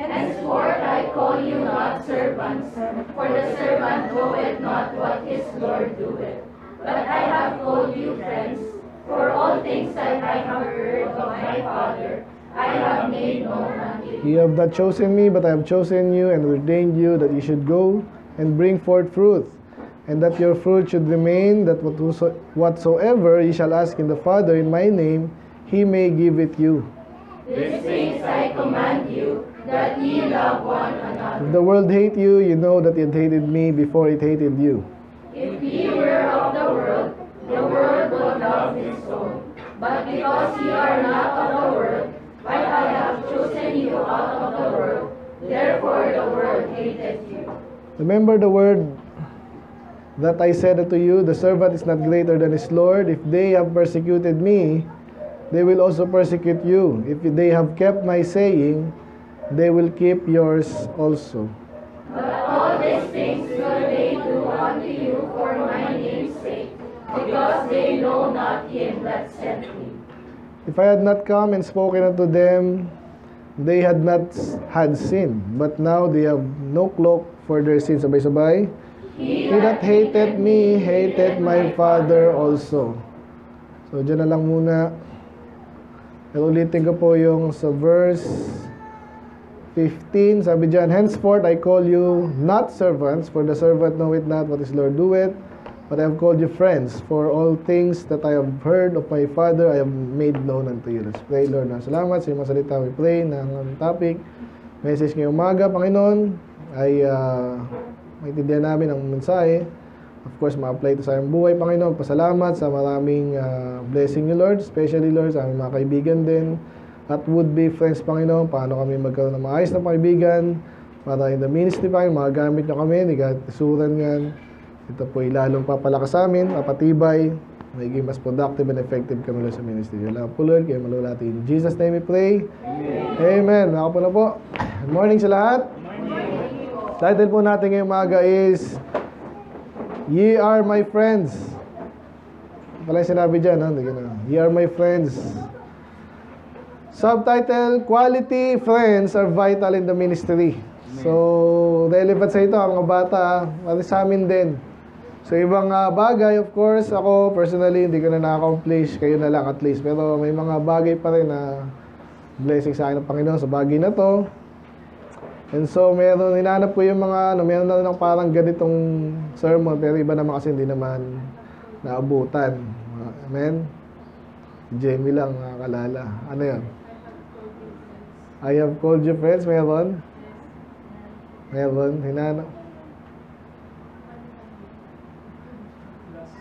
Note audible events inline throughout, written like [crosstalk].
Henceforth I call you not servants, for the servant knoweth not what his Lord doeth. But I have called you friends, for all things that I have heard of my Father, I have made known unto you. You have not chosen me, but I have chosen you and ordained you that you should go and bring forth fruit, and that your fruit should remain, that what whatsoever ye shall ask in the Father in my name, he may give it you. These things I command you, that ye love one another. If the world hate you, you know that it hated me before it hated you. If ye were of the world, the world would love his own. But because ye are not of the world, but I have chosen you out of the world, therefore the world hated you. Remember the word that I said unto you, the servant is not greater than his Lord. If they have persecuted me, they will also persecute you. If they have kept my saying, they will keep yours also. But all these things will they do unto you for my name's sake, because they know not him that sent me. If I had not come and spoken unto them, they had not had sin. But now they have no cloak for their sins. Sabay-sabay. He that hated me, hated my Father also. So, dyan na lang muna. Ulitin ko po yung sa verse 15. Sabi dyan, Henceforth I call you not servants, for the servant knoweth not what his Lord doeth. But I have called you friends, for all things that I have heard of my Father, I have made known unto you. Let's pray, Lord. Na salamat sa iyong salita. We pray na ang topic, message ngayong umaga, Panginoon, ay uh, maintindihan namin ang mensahe. Of course, ma-apply ito sa aming buhay, Panginoon. Pasalamat sa maraming ah, blessing niyo, Lord. Especially, Lord, sa aming mga kaibigan din. At would-be friends, Panginoon. Paano kami magkaroon ng maayos na kaibigan. Para in the ministry, Panginoon, magagamit niyo kami. Nagkatisuran nga. Ito po ay lalong papalakas sa amin, mapatibay, magiging mas productive and effective kami sa ministry. Wala po Lord, kayo malulati. In Jesus' name we pray. Amen. Amen. Ako po na po. Good morning sa lahat. Title po natin ngayong umaga is Ye are my friends. Pala yung sinabi dyan, ha? Hindi ko na. Ye are my friends. Subtitle, Quality Friends are vital in the ministry. So, relevant sa ito, ang mga bata, pati sa amin din. So, ibang ah, bagay, of course, ako personally, hindi ko na na-accomplish, kayo na lang at least. Pero may mga bagay pa rin na blessing sa akin ng Panginoon sa bagay na to. And so, meron, hinanap ko yung mga, ano, meron na akong parang ganitong sermon, pero iba naman kasi hindi naman naabutan. Amen? Jamie lang, nakakalala. Ano yun? I have called you friends, meron? Meron, hinanap.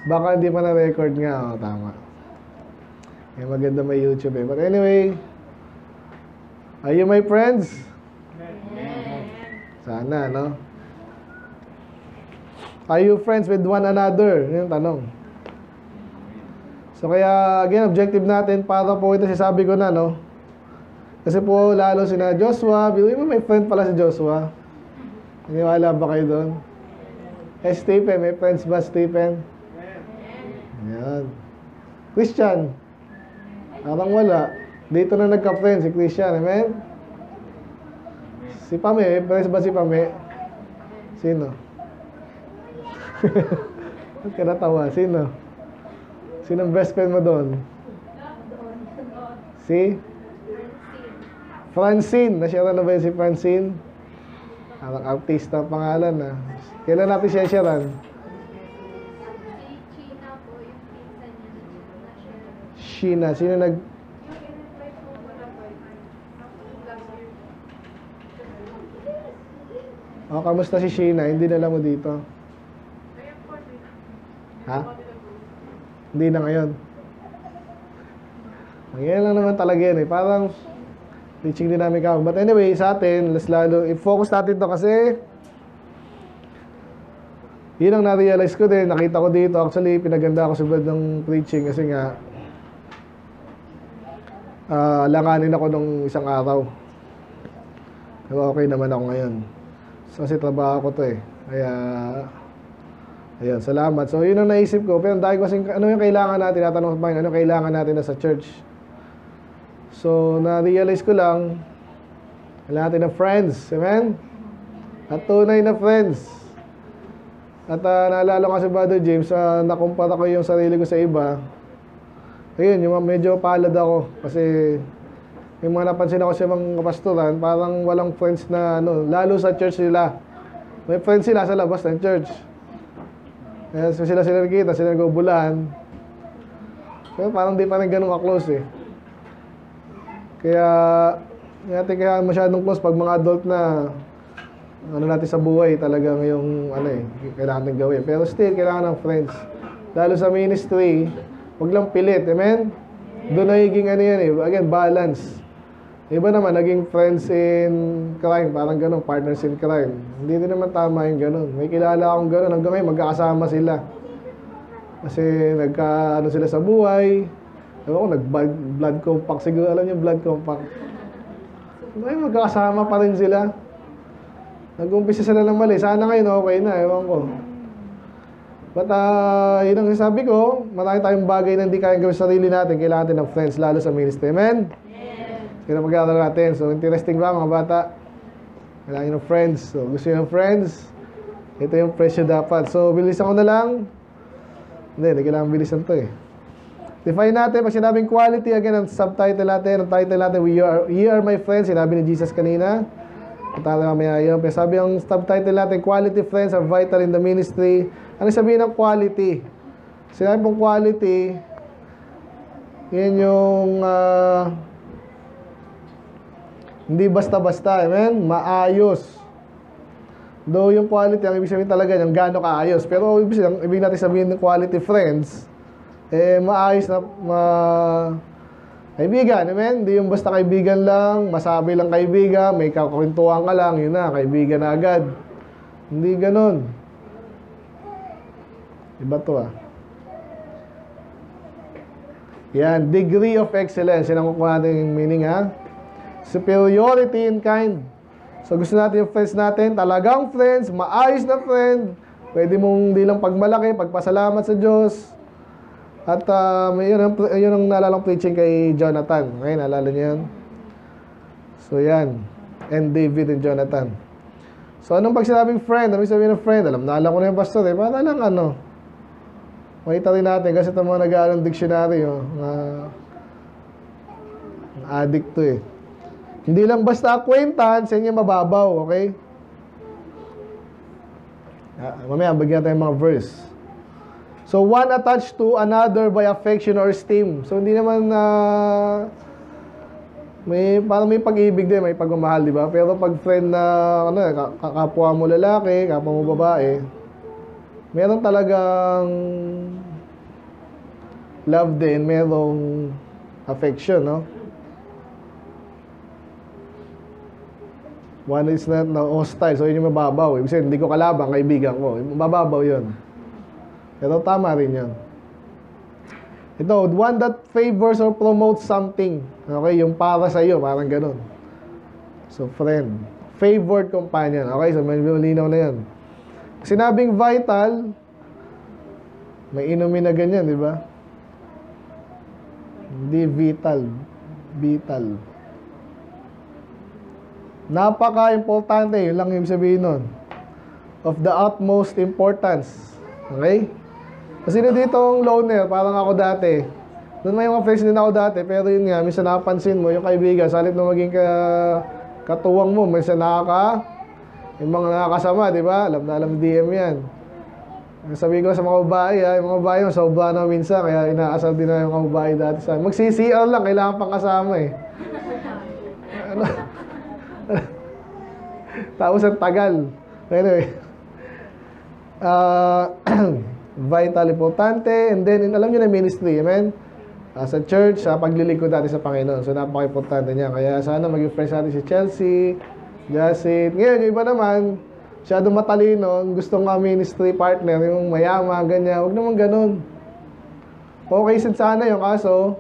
Baka hindi pa na-record nga, oh, tama. Eh, maganda may YouTube eh. But anyway, are you my friends? Sana, no? Are you friends with one another? Yun yung tanong. So kaya, again, objective natin para po ito sasabi ko na, no? Kasi po, lalo sina Joshua, biluin mo may friend pala si Joshua. Naniwala ba kayo doon? Eh, Stephen, may friends ba, Stephen? Yan. Christian. Parang wala. Dito na nagka-friend si Christian, amen? Si Pame, may friends ba si Pame? Sino? [laughs] Ba't ka natawa? Sino? Sino ang best friend mo doon? Si? Francine. Nasyara na ba yun si Francine? Parang artista ang pangalan na. Kailan natin siya na-share. Sheena. Sino nag... Oh, kamusta si Sheena? Hindi na alam mo dito. Ha? Hindi na ngayon. Ngayon lang naman talaga yan eh. Parang teaching namin ka. But anyway, sa atin, mas lalo, i-focus natin to kasi yun ang na-realize ko din. Nakita ko dito. Actually, pinaganda ako sa bulad ng preaching kasi nga ah, langanin ako nung isang araw. Pero okay naman ako ngayon. So, kasi trabaho ko to eh. Kaya, Ayan, salamat. So, yun ang naisip ko. Pero dahil kasi, ano yung kailangan natin? Natanong ko pa, ano kailangan natin na sa church? So, na-realize ko lang, Kailangan natin ng friends. Amen? At tunay na friends. At uh, naalala ko kasi Brother James, uh, nakumpara ko yung sarili ko sa iba. Ayun, yung medyo palad ako. Kasi yung mga napansin ako sa mga pastoran, parang walang friends na ano, lalo sa church nila. May friends sila sa labas ng church. Kaya sila sila nakikita, sila nagubulahan. Pero parang di pa rin ganun ka-close eh. Kaya, natin kaya masyadong close pag mga adult na ano natin sa buhay talagang yung ano eh, kailangan natin gawin. Pero still, kailangan ng friends. Lalo sa ministry, wag lang pilit. Amen? Doon nagiging ano yan eh. Again, balance. Iba naman, naging friends in crime. Parang ganun, partners in crime. Hindi din naman tama yung ganun. May kilala akong ganun. Hanggang ngayon, magkakasama sila. Kasi nagka, ano sila sa buhay. Ewan ko, nag-blood blood compact. Siguro alam niyo blood compact. Ay, magkakasama pa rin sila. Nag-umpisa sila ng mali. Sana ngayon okay na, ewan ko. But uh, yun ang sabi ko, marami tayong bagay na hindi kayang gawin sa sarili natin. Kailangan natin ng friends, lalo sa ministry. Amen? Kaya mag-aaral natin. So, interesting ba mga bata? Kailangan nyo ng friends. So, gusto nyo ng friends? Ito yung presyo dapat. So, bilisan ko na lang. Hindi, hindi kailangan bilisan to eh. Define natin, pag sinabing quality, again, ang subtitle natin, ang title natin, We are, Ye are my friends, sinabi ni Jesus kanina. Patala mamaya yun. Pero sabi ang subtitle natin, quality friends are vital in the ministry. Ano sabihin ng quality? Sinabi pong quality, yan yung ah, hindi basta-basta, amen? Maayos. Though yung quality, ang ibig sabihin talaga yung gaano kaayos. Pero ibig, sabihin, ibig natin sabihin ng quality friends, eh, maayos na ma kaibigan, amen? Hindi yung basta kaibigan lang, masabi lang kaibigan, may kakwentuhan ka lang, yun na, kaibigan na agad. Hindi ganun. Iba to ah. Yan, degree of excellence. Yan ang kukuha natin yung meaning ha. Superiority in kind. So gusto natin yung friends natin, talagang friends, maayos na friend. Pwede mong di lang pagmalaki, pagpasalamat sa Diyos. At uh, yun, ang, yun ang naalala preaching kay Jonathan. Okay, naalala niyo yun? So yan. And David and Jonathan. So anong pag sinabing friend? Anong sabihin ng friend? Alam na ko na yung pastor eh. Para lang ano. Makita rin natin kasi itong mga nag-aaral ng dictionary. Oh, uh, addict to eh. Hindi lang basta acquaintance, yan yung mababaw, okay? Ah, mamaya, bagyan tayo mga verse. So, one attached to another by affection or esteem. So, hindi naman na may parang may pag-ibig din, may pagmamahal, di ba? Pero pag friend na ano, ka- ka- kapwa mo lalaki, kapwa mo babae, meron talagang love din, merong affection, no? One is not na hostile, so yun yung mababaw. Ibig sabihin, hindi ko kalaban, kaibigan ko. Mababaw yun. Pero tama rin yun. Ito, one that favors or promotes something. Okay, yung para sa iyo, parang ganun. So, friend. Favored companion. Okay, so medyo linaw na yan. Sinabing vital, may inumin na ganyan, di ba? Hindi vital. Vital. Napaka-importante, yun lang yung sabihin nun. Of the utmost importance. Okay? Kasi na dito ang loner, parang ako dati. Doon may mga friends din ako dati, pero yun nga, minsan napansin mo, yung kaibigan, salit na maging ka, katuwang mo, minsan nakaka, yung mga nakakasama, di ba? Alam na alam DM yan. Sabi ko sa mga babae, ha, yung mga babae, sobra na minsan, kaya inaasal din na yung mga babae dati sa. Mag-CCR lang, kailangan pang kasama eh. Ano? [laughs] Tapos ang tagal. Anyway. Uh, [clears throat] vital, importante. And then, alam nyo na ministry, amen? Uh, sa church, sa paglilingkod natin sa Panginoon. So, napaka-importante niya. Kaya sana maging friends natin si Chelsea, Jacit. Ngayon, yung iba naman, masyadong matalino, gusto nga ministry partner, yung mayama, ganyan. Huwag naman ganun. Okay sana yung kaso,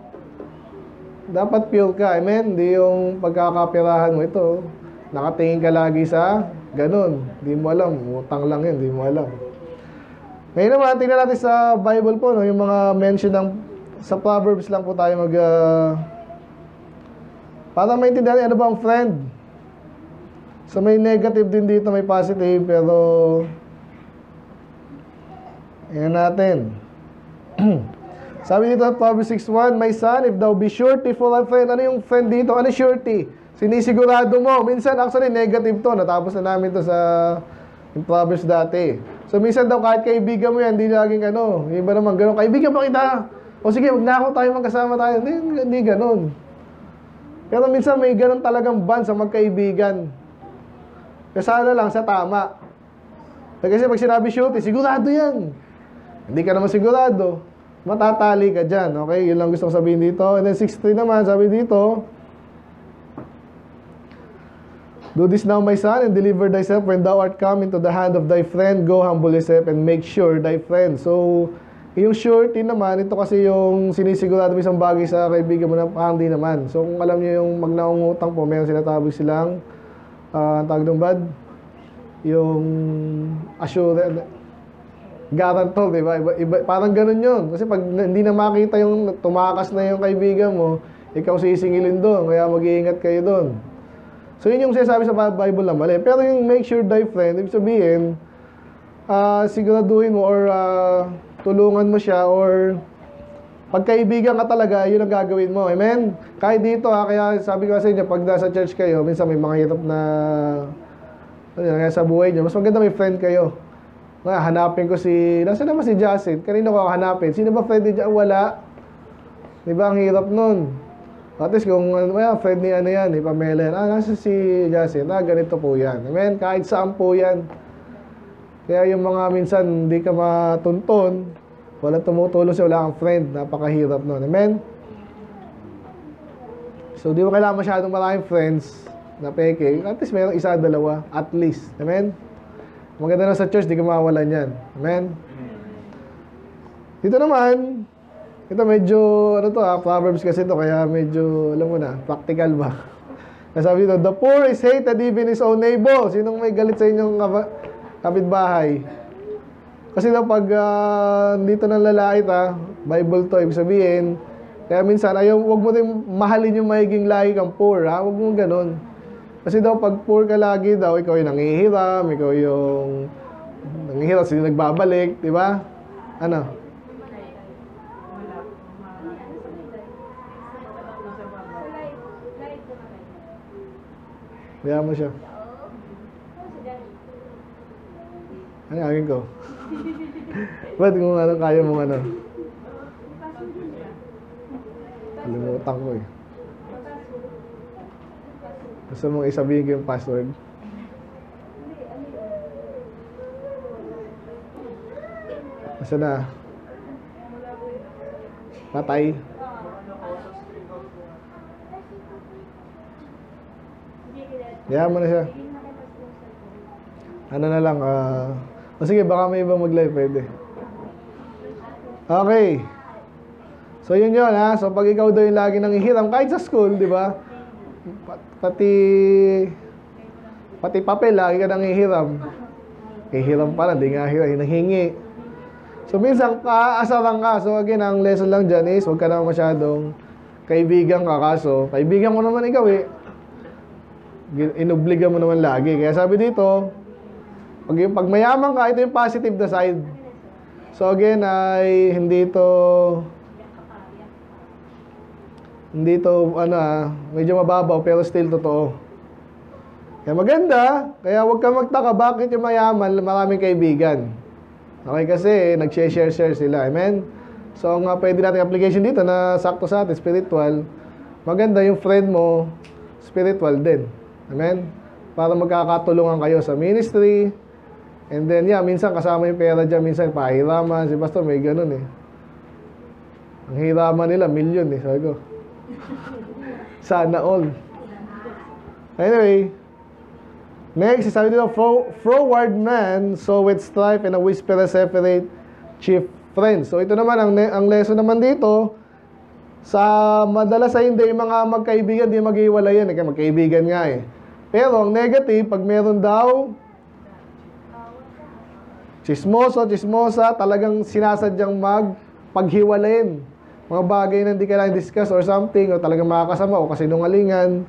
dapat pure ka, amen? Hindi yung pagkakapirahan mo ito. Nakatingin ka lagi sa ganun. Hindi mo alam. Utang lang yun. Hindi mo alam. Ngayon naman, tingnan natin sa Bible po, no, yung mga mention ng, sa Proverbs lang po tayo mag, uh, para maintindihan ano ba ang friend. So may negative din dito, may positive, pero Ayan natin. [clears throat] Sabi dito sa Proverbs 6.1, My son, if thou be surety for a friend, ano yung friend dito? Ano surety? Sinisigurado mo. Minsan, actually, negative to. Natapos na namin to sa Proverbs dati. So, minsan daw, kahit kaibigan mo yan, hindi laging ano. Iba naman, ganun, kaibigan pa kita. O sige, magnakaw tayo, magkasama tayo. Hindi, hindi ganun. Pero minsan, may ganun talagang bond sa magkaibigan. Kaya sana lang sa tama. Kasi pag sinabi surety, sigurado yan. Hindi ka naman sigurado. Matatali ka dyan. Okay? Yun lang gusto ko sabihin dito. And then 6.3 naman, sabi dito, Do this now, my son, and deliver thyself when thou art come into the hand of thy friend. Go humble yourself and make sure thy friend. So, yung surety naman, ito kasi yung sinisigurado mo isang bagay sa kaibigan mo na parang di naman. So, kung alam niyo yung magnaungutang po, meron sinatabi silang, uh, tawag ng bad, yung assure, guarantor, di ba? Iba, iba, parang ganun yun. Kasi pag hindi na makita yung tumakas na yung kaibigan mo, ikaw sisingilin doon, kaya mag-iingat kayo doon. So, yun yung sinasabi sa Bible na mali. Pero yung make sure thy friend, ibig sabihin, ah siguraduhin mo or ah, tulungan mo siya or pagkaibigan ka talaga, yun ang gagawin mo. Amen? Kahit dito ha, kaya sabi ko sa inyo, pag nasa church kayo, minsan may mga hirap na ano kaya sa buhay niyo, mas maganda may friend kayo. Nga, hanapin ko si, nasa naman si Jacin, kanino ko hanapin? Sino ba friend ni Jacin? Wala. Di ang hirap nun. At least kung ano yan, friend ni ano yan, ni Pamela yan, ah, nasa si Jacin, ah, ganito po yan. Amen? Kahit saan po yan. Kaya yung mga minsan hindi ka matunton, wala tumutulong sa wala kang friend, napakahirap nun. Amen? So, di mo kailangan masyadong maraming friends na peke. At least mayroong isa, dalawa. At least. Amen? Maganda na sa church, di ka mawawalan yan. Amen? Dito naman, ito medyo, ano to ah, Proverbs kasi to, kaya medyo, alam mo na, practical ba? [laughs] Nasabi dito, the poor is hated even his own neighbor. Sinong may galit sa inyong kapitbahay? Kasi daw pag ah, dito ng lalait ah, Bible to, ibig sabihin, kaya minsan, ayaw, wag mo din mahalin yung mahiging lahi kang poor, ha? Wag mo ganun. Kasi daw, pag poor ka lagi daw, ikaw yung nangihiram, ikaw yung nangihiram, sila nagbabalik, di ba? Ano? Kaya mo siya. Ano gagawin ko? [laughs] Ba't kung ano kaya mong ano? Kalimutan ko eh. Gusto mong isabihin ko yung password? Asa na? Patay. Kaya mo na siya. Ano na lang, ah... o sige, baka may ibang mag-live, pwede. Okay. So, yun yun, ha? So, pag ikaw daw yung lagi nang hihiram, kahit sa school, di ba? Pa- pati... Pati papel, lagi ka nang hihiram. Hihiram pala, di nga hiram, hinahingi. So, minsan, kaasaran ka. So, again, ang lesson lang dyan is, huwag ka na masyadong kaibigan ka. Kaso, kaibigan mo naman ikaw eh inubliga mo naman lagi. Kaya sabi dito, pag, pag mayaman ka, ito yung positive na side. So again, ay hindi to hindi to ano ah, medyo mababaw pero still totoo. Kaya maganda, kaya huwag ka magtaka bakit yung mayaman, maraming kaibigan. Okay kasi nag-share-share sila. Amen? So ang pwede natin application dito na sakto sa atin, spiritual, maganda yung friend mo, spiritual din. Amen? Para magkakatulungan kayo sa ministry. And then, yeah, minsan kasama yung pera dyan, minsan pahiraman. Si Pastor may ganun eh. Ang hiraman nila, million eh. Sabi ko. [laughs] Sana all. Anyway, next, sabi dito, "Fro- forward man, so with strife and a whisper separate chief friends. So ito naman, ang, ang lesson naman dito, sa madalas sa hindi, mga magkaibigan, di maghiwalay yan. Eh, magkaibigan nga eh. Pero ang negative, pag meron daw chismoso, chismosa, talagang sinasadyang mag paghiwalayin. Mga bagay na hindi kailangan discuss or something, o talagang makakasama, o kasinungalingan.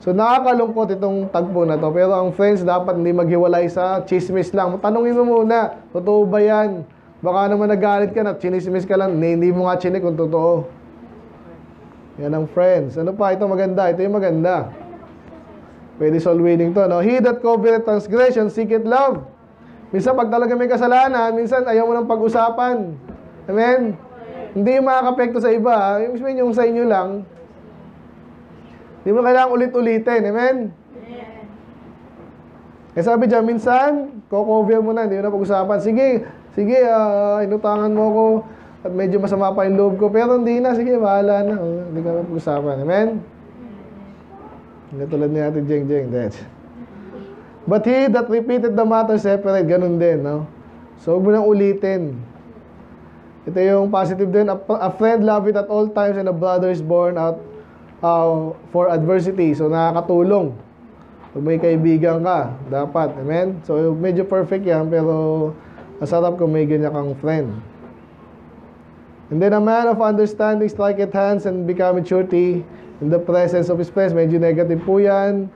So nakakalungkot itong tagpo na to. Pero ang friends dapat hindi maghiwalay sa chismis lang. Tanungin mo muna, totoo ba yan? Baka naman nagalit ka na, chinismis ka lang. Hindi, hindi mo nga chinik kung totoo. Yan ang friends. Ano pa? Ito maganda. Ito yung maganda. Pwede soul winning to. No? He that covereth transgression, seeketh love. Minsan pag talaga may kasalanan, minsan ayaw mo nang pag-usapan. Amen? Hindi yung makakapekto sa iba. Yung mismo yung sa inyo lang. Hindi mo kailangang ulit-ulitin. Amen? Eh sabi dyan, minsan, ko-cover mo na, hindi mo na pag-usapan. Sige, sige, ah, inutangan mo ako at medyo masama pa yung loob ko. Pero hindi na, sige, bahala na. Hindi ka na pag-usapan. Amen? Hindi tulad ni Ate Jeng Jeng. That's. But he that repeated the matter separate, ganun din, no? So, huwag mo nang ulitin. Ito yung positive din. A, friend love it at all times and a brother is born out uh, for adversity. So, nakakatulong. Pag may kaibigan ka, dapat. Amen? So, medyo perfect yan, pero masarap kung may ganyan kang friend. And then a man of understanding striketh hands and become maturity in the presence of his friends. Medyo negative po yan.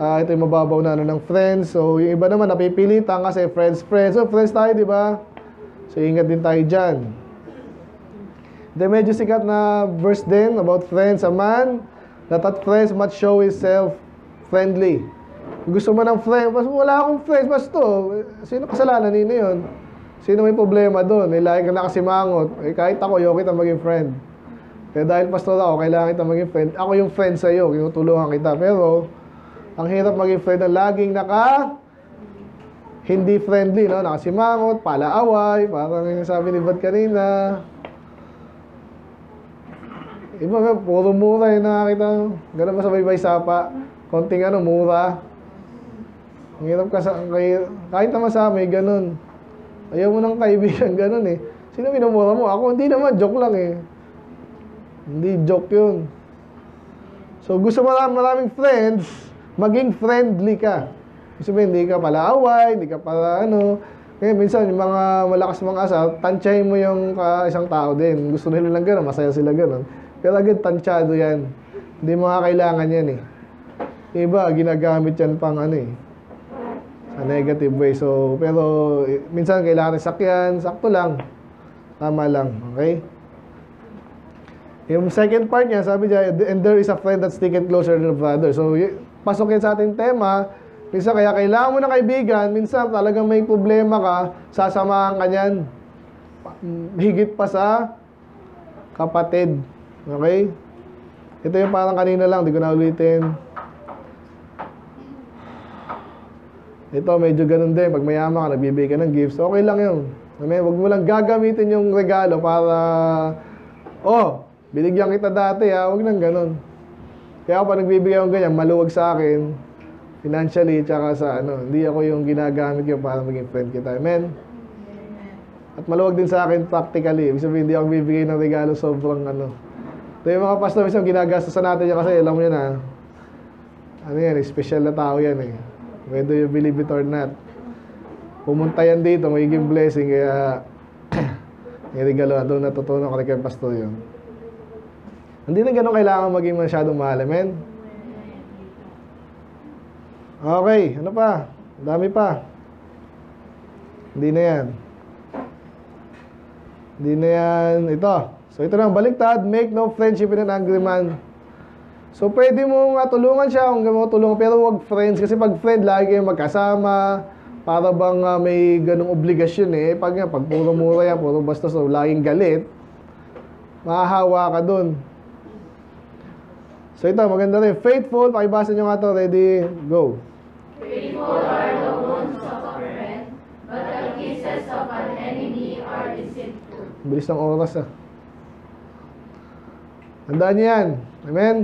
Ah, ito yung mababaw na ano ng friends. So, yung iba naman napipilitan kasi friends, friends. So, friends tayo, di ba? So, ingat din tayo dyan. Then, medyo sikat na verse din about friends. A man that at friends must show himself friendly. Gusto mo ng friend, mas wala akong friends, mas to. Sino kasalanan nino yun? Sino may problema doon? Eh, lagi ka nakasimangot. Eh, kahit ako, yung kita maging friend. Kaya dahil pastor ako, kailangan kita maging friend. Ako yung friend sa'yo, tinutulungan kita. Pero, ang hirap maging friend na laging naka hindi friendly, no? Nakasimangot, palaaway, parang yung sabi ni Bad kanina. Iba ba, puro mura yung nakakita. Ganun ba sa baybay sapa? Konting ano, mura. Ang hirap ka sa, kay, kahit naman sa amin, ganun. Ayaw mo ng kaibigan, ganun eh. Sino minumura mo? Ako, hindi naman, joke lang eh. Hindi joke yun. So, gusto mo lang maraming friends, maging friendly ka. Gusto mo, hindi ka pala away, hindi ka pala ano. Kaya minsan, yung mga malakas mga asa, tansyahin mo yung ka isang tao din. Gusto nila lang gano'n, masaya sila gano'n. Pero agad, tansyado yan. Hindi mo nga kailangan yan eh. Iba, ginagamit yan pang ano eh. Sa negative way. So, pero eh, minsan kailangan ng sakyan, sakto lang. Tama lang, okay? Yung second part niya, sabi niya, and there is a friend that's taken closer than a brother. So, pasok yan sa ating tema. Minsan, kaya kailangan mo ng kaibigan. Minsan, talagang may problema ka, sasamahan ka niyan. Higit pa sa kapatid. Okay? Ito yung parang kanina lang, di ko na ulitin. Ito, medyo ganun din. Pag mayama ka, nagbibigay ka ng gifts, okay lang yun. Amen? Huwag mo lang gagamitin yung regalo para, oh, binigyan kita dati ha, huwag nang ganun. Kaya ako pa nagbibigay ng ganyan, maluwag sa akin, financially, tsaka sa ano, hindi ako yung ginagamit yun para maging friend kita. Amen? At maluwag din sa akin practically. Ibig sabihin, hindi ako bibigay ng regalo sobrang ano. Ito yung mga pastor, minsan ginagastosan natin yan kasi alam mo yan ha. Ano yan, eh, special na tao yan eh. Whether you believe it or not. Pumunta yan dito, magiging blessing. Kaya, [coughs] may regalo na doon natutunan ko kay pastor yun. Hindi na ganun kailangan maging masyadong mahal. Amen? Okay, ano pa? Dami pa. Hindi na yan. Hindi na yan. Ito. So, ito na. Baliktad. Make no friendship with an angry man. So, pwede mo nga tulungan siya kung mo tulungan. Pero wag friends. Kasi pag friend, lagi kayong magkasama. Para bang ah, may ganong obligasyon eh. Pag pag puro mura yan, puro basta so, laging galit, mahahawa ka dun. So, ito, maganda rin. Faithful. Pakibasa nyo nga to. Ready? Go. Faithful are the wounds of a friend, but the kisses of an enemy are deceitful. Bilis ng oras ah. Tandaan niyo yan. Amen?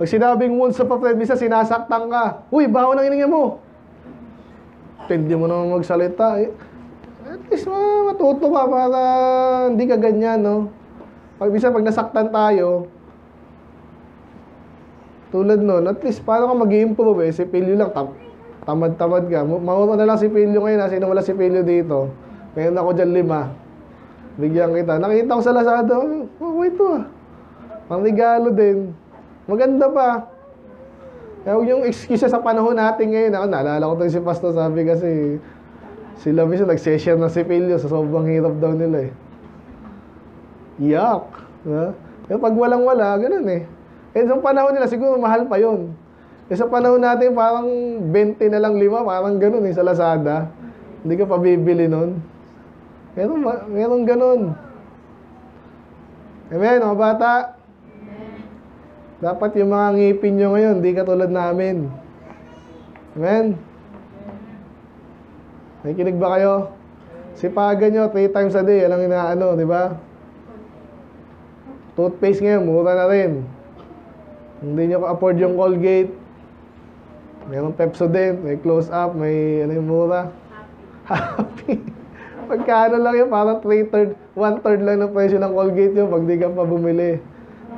Pag sinabing wounds sa friend, minsan sinasaktan ka. Uy, baho ng hininga mo. Pwede mo naman magsalita. Eh, At least ma- matuto ka para hindi ka ganyan, no? Pag minsan pag nasaktan tayo, tulad nun, at least paano ka mag improve eh? Si Pilyo lang, tam tamad-tamad ka. Ma- Mauro na lang si Pilyo ngayon ha. Sino wala si Pilyo dito? Meron ako dyan lima. Bigyan kita. Nakita ko sa Lazada, oh, oh ito ah. Pang regalo din. Maganda pa. Kaya huwag yung excuse sa panahon natin ngayon. Ako, naalala ko si Pastor, sabi kasi, sila mismo nagseshare ng sipilyo sa sobrang hirap daw nila eh. Yak! Diba? Pero pag walang-wala, ganun eh. Eh, sa panahon nila, siguro mahal pa yon. Eh, sa panahon natin, parang 20 na lang lima, parang ganun eh, sa Lazada. Hindi ka pa bibili nun. Meron, meron ganun. Amen, mga bata. Dapat yung mga ngipin nyo ngayon, di katulad namin. Amen? Nakikinig ba kayo? Sipagan nyo, three times a day, yan ang inaano, di ba? Toothpaste ngayon, mura na rin. Hindi nyo afford yung Colgate. Meron Pepsodent, may close up, may ano yung mura. Happy. [laughs] Pagkano lang yun, parang 3 third, 1 third lang ng presyo ng Colgate yun pag di ka pa bumili.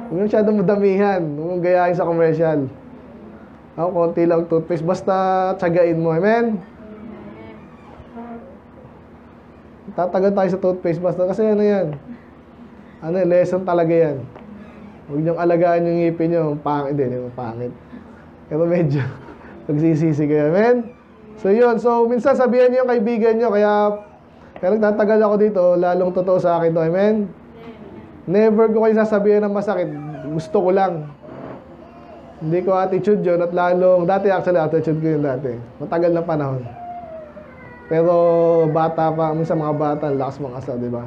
Huwag yung masyadong madamihan. Huwag gayahin sa commercial. Ako, konti lang toothpaste. Basta tsagain mo. Amen? Tatagal tayo sa toothpaste. Basta kasi ano yan. Ano, lesson talaga yan. Huwag niyong alagaan yung ngipin niyo. Pangit din. Yung pangit. Pero medyo [laughs] nagsisisi kayo. Amen? So yun. So minsan sabihan niyo yung kaibigan niyo. Kaya kaya nagtatagal ako dito. Lalong totoo sa akin to. Amen? Never ko kayo sasabihin ng masakit. Gusto ko lang. Hindi ko attitude yun at lalong, dati actually attitude ko yun dati. Matagal na panahon. Pero bata pa, minsan mga bata, ang lakas mga asa, di ba?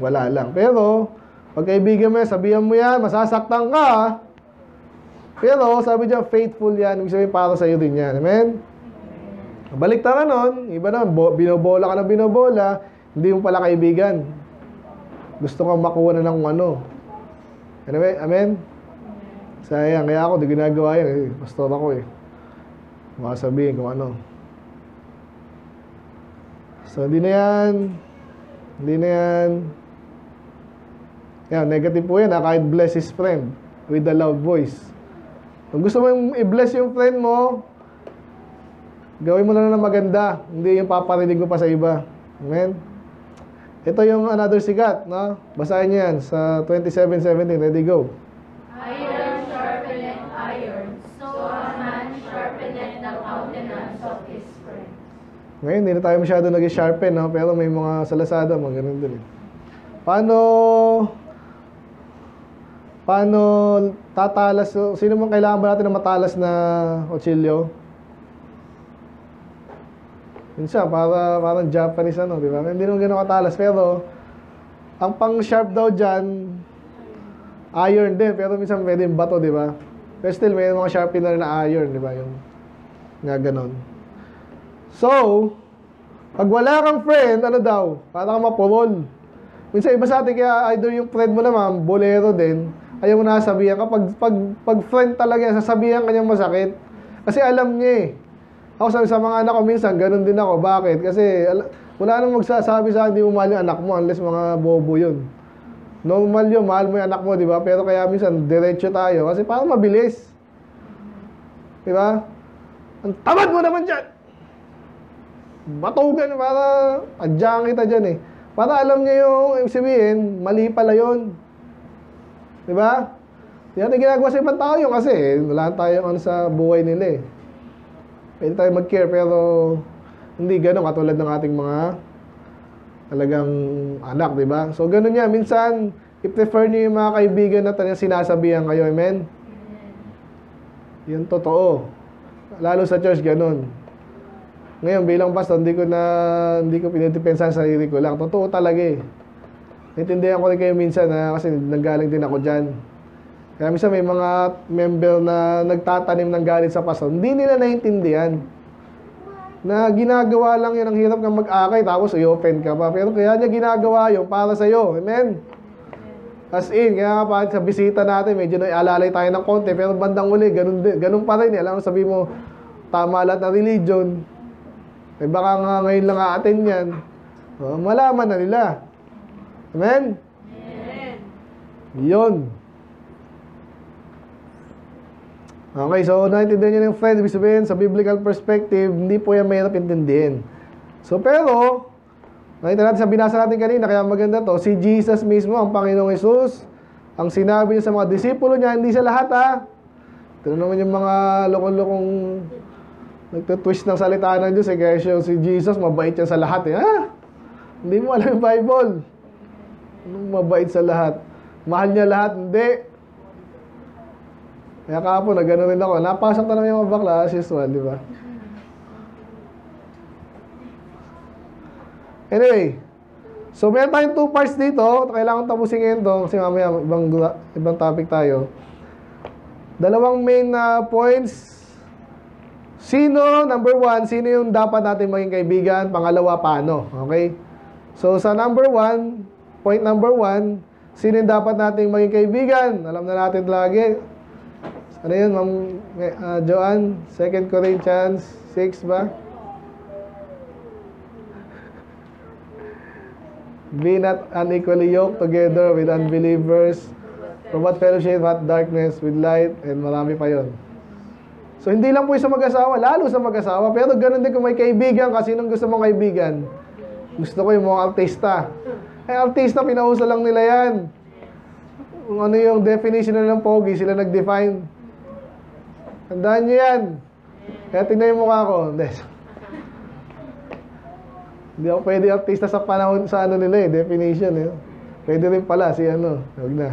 Wala lang. Pero, pag kaibigan mo yan, sabihan mo yan, masasaktan ka. ah. Pero, sabi diyan, faithful yan. Ibig sabihin, para sa'yo din yan. Amen? Balik ka nun, iba bo- binobola ka na binobola, hindi mo pala kaibigan. Gusto kang makuha na ng ano. Anyway, amen? Sayang, kaya ako, di ginagawa yan. Eh, pastor ako eh. Baka sabihin kung ano. So, hindi na yan. Hindi na yan. Yan, negative po yan. Ha? Kahit bless his friend with a loud voice. Kung gusto mo yung i-bless yung friend mo, gawin mo na lang ng maganda. Hindi yung paparinig mo pa sa iba. Amen? Ito yung another sigat, no? Basahin niyo yan sa 27.17. Ready, go. Iron sharpeneth iron, so a man sharpeneth the countenance of his friend. Ngayon, hindi na tayo masyado nag-sharpen, no? Pero may mga salasada, mga ganun din. eh. Paano... Paano tatalas? Sino man kailangan ba natin ng matalas na kutsilyo? Minsan, para, parang Japanese ano, di ba? Hindi naman ganun katalas. Pero, ang pang-sharp daw dyan, iron din. Pero minsan pwede yung bato, di ba? Pero still, may mga sharpener na iron, di ba? Yung nga ganon. So, pag wala kang friend, ano daw? Para kang mapurol. Minsan iba sa atin, kaya either yung friend mo naman, bolero din, ayaw mo na sabihan. Kapag pag, pag friend talaga, sasabihan ka niyang masakit. Kasi alam niya eh. Ako sabi sa mga anak ko minsan, ganun din ako. Bakit? Kasi ala- wala nang magsasabi sa akin, di mo mahal yung anak mo unless mga bobo yun. Normal yun, mahal mo yung anak mo, di ba? Pero kaya minsan, diretso tayo. Kasi parang mabilis. Di ba? Ang tamad mo naman dyan! Batugan para adyan kita dyan eh. Para alam niya yung sabihin, mali pala yun. Di ba? Yan ang ginagawa sa ibang tao yun kasi eh, wala tayong ano sa buhay nila eh. Pwede tayo mag-care pero hindi ganun katulad ng ating mga talagang anak, di ba? So ganun yan. Minsan, i-prefer niyo yung mga kaibigan na talagang sinasabihan kayo. Amen? Yun totoo. Lalo sa church, ganun. Ngayon, bilang pastor, hindi ko na, hindi ko pinidepensa sa sarili ko lang. Totoo talaga eh. Naintindihan ko rin kayo minsan na kasi nanggaling din ako dyan. Kaya minsan may mga member na nagtatanim ng galit sa pastor, hindi nila naintindihan. Na ginagawa lang yun, ang hirap nga mag-akay, tapos i-open ka pa. Pero kaya niya ginagawa yun para sa'yo. Amen? As in, kaya nga pa sa bisita natin, medyo naialalay tayo ng konti, pero bandang uli, ganun, din, ganun pa rin. eh. Alam mo, sabi mo, tama lahat ng religion. Eh baka nga ngayon lang a-attend yan. Oh, malaman na nila. Amen? Yun. Okay, so naintindihan niyo ng friend, ibig sabihin, sa biblical perspective, hindi po yan mahirap intindihin. So, pero, nakita natin sa binasa natin kanina, kaya maganda to, si Jesus mismo, ang Panginoong Yesus, ang sinabi niya sa mga disipulo niya, hindi sa lahat ha, Tignan naman yung mga lokong-lokong nagtutwist ng salita ng Diyos. Eh, kaya siya, si Jesus, mabait yan sa lahat eh. Ha? Hindi mo alam yung Bible. Mabait sa lahat? Mahal niya lahat? Hindi. Kaya kahapon, na gano'n rin ako. Napasok na naman yung mga bakla, as usual, di ba? Anyway, so meron tayong two parts dito. Kailangan tapusin ngayon to kasi mamaya ibang, ibang topic tayo. Dalawang main na points. Sino, number one, sino yung dapat natin maging kaibigan? Pangalawa, paano? Okay? So, sa number one, point number one, sino dapat nating maging kaibigan? Alam na natin lagi. Ano yun, Ma'am uh, Joanne? 2 Corinthians 6 ba? [laughs] Be not unequally yoked together with unbelievers. For what fellowship hath darkness with light? And marami pa yon. So, hindi lang po sa mag-asawa, lalo sa mag-asawa. Pero ganun din kung may kaibigan ka. Sinong gusto mong kaibigan? Gusto ko yung mga artista. Ay, artista, pinausa lang nila yan. Kung ano yung definition nila ng pogi, sila nag-define. Tandaan nyo yan. Kaya tingnan yung mukha ko. [laughs] Hindi. Hindi ako pwede artista sa panahon sa ano nila eh, definition eh. Pwede rin pala si ano, huwag na.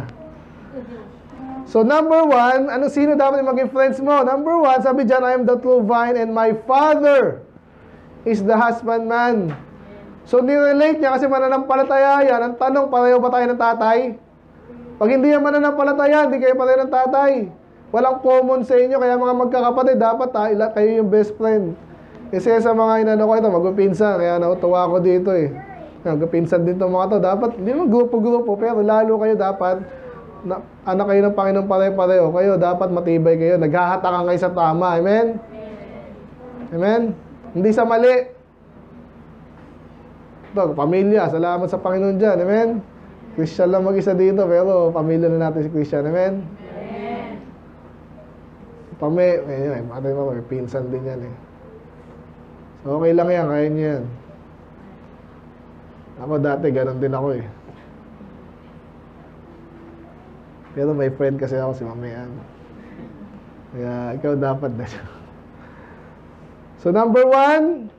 So number one, ano sino dapat yung maging friends mo? Number one, sabi dyan, I am the true vine and my father is the husbandman. So nirelate niya kasi mananampalataya yan. Ang tanong, pareho ba tayo ng tatay? Pag hindi yan mananampalataya, hindi kayo pareho ng tatay. Walang common sa inyo, kaya mga magkakapatid, dapat ha, ila, kayo yung best friend. Kasi sa mga inano ko ito, magpipinsan, kaya natuwa ko dito eh. Magpipinsan din itong mga to. Dapat, hindi mo grupo-grupo, pero lalo kayo dapat, na, anak kayo ng Panginoon pare-pareho. Kayo, dapat matibay kayo. Naghahatakan kayo sa tama. Amen? Amen? Hindi sa mali. Ito, pamilya. Salamat sa Panginoon dyan. Amen? Christian lang mag-isa dito, pero pamilya na natin si Christian. Amen? Pame, eh, matay mo, may pinsan din yan eh. So, okay lang yan, kaya niyo yan. Ako dati, ganun din ako eh. Pero may friend kasi ako si Mamayan. Kaya ikaw dapat na. So number one,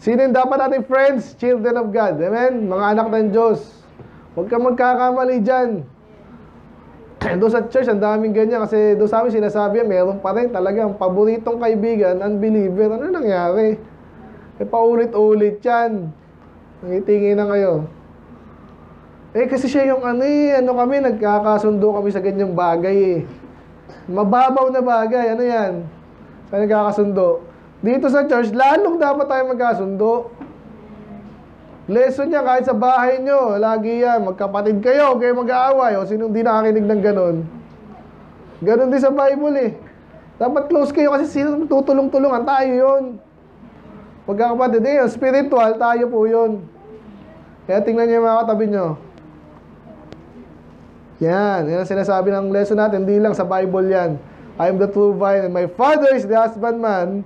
sino yung dapat nating friends? Children of God. Amen? Mga anak ng Diyos. Huwag kang magkakamali dyan. doon sa church, ang daming ganyan. Kasi doon sa amin sinasabi, meron pa rin talagang paboritong kaibigan, unbeliever. Ano nangyari? Eh, paulit-ulit yan. Nangitingin na kayo. Eh, kasi siya yung ano eh, ano kami, nagkakasundo kami sa ganyang bagay eh. Mababaw na bagay, ano yan? Sa nagkakasundo. Dito sa church, lalong dapat tayo magkasundo. Lesson niya kahit sa bahay nyo, lagi yan, magkapatid kayo, kayo mag-aaway, o sinong di nakakinig ng ganon. Ganon din sa Bible eh. Dapat close kayo kasi sino tutulong-tulungan, tayo yun. Magkakapatid eh, spiritual, tayo po yun. Kaya tingnan niyo yung mga katabi nyo. Yan, yan ang sinasabi ng lesson natin, hindi lang sa Bible yan. I am the true vine and my father is the husbandman.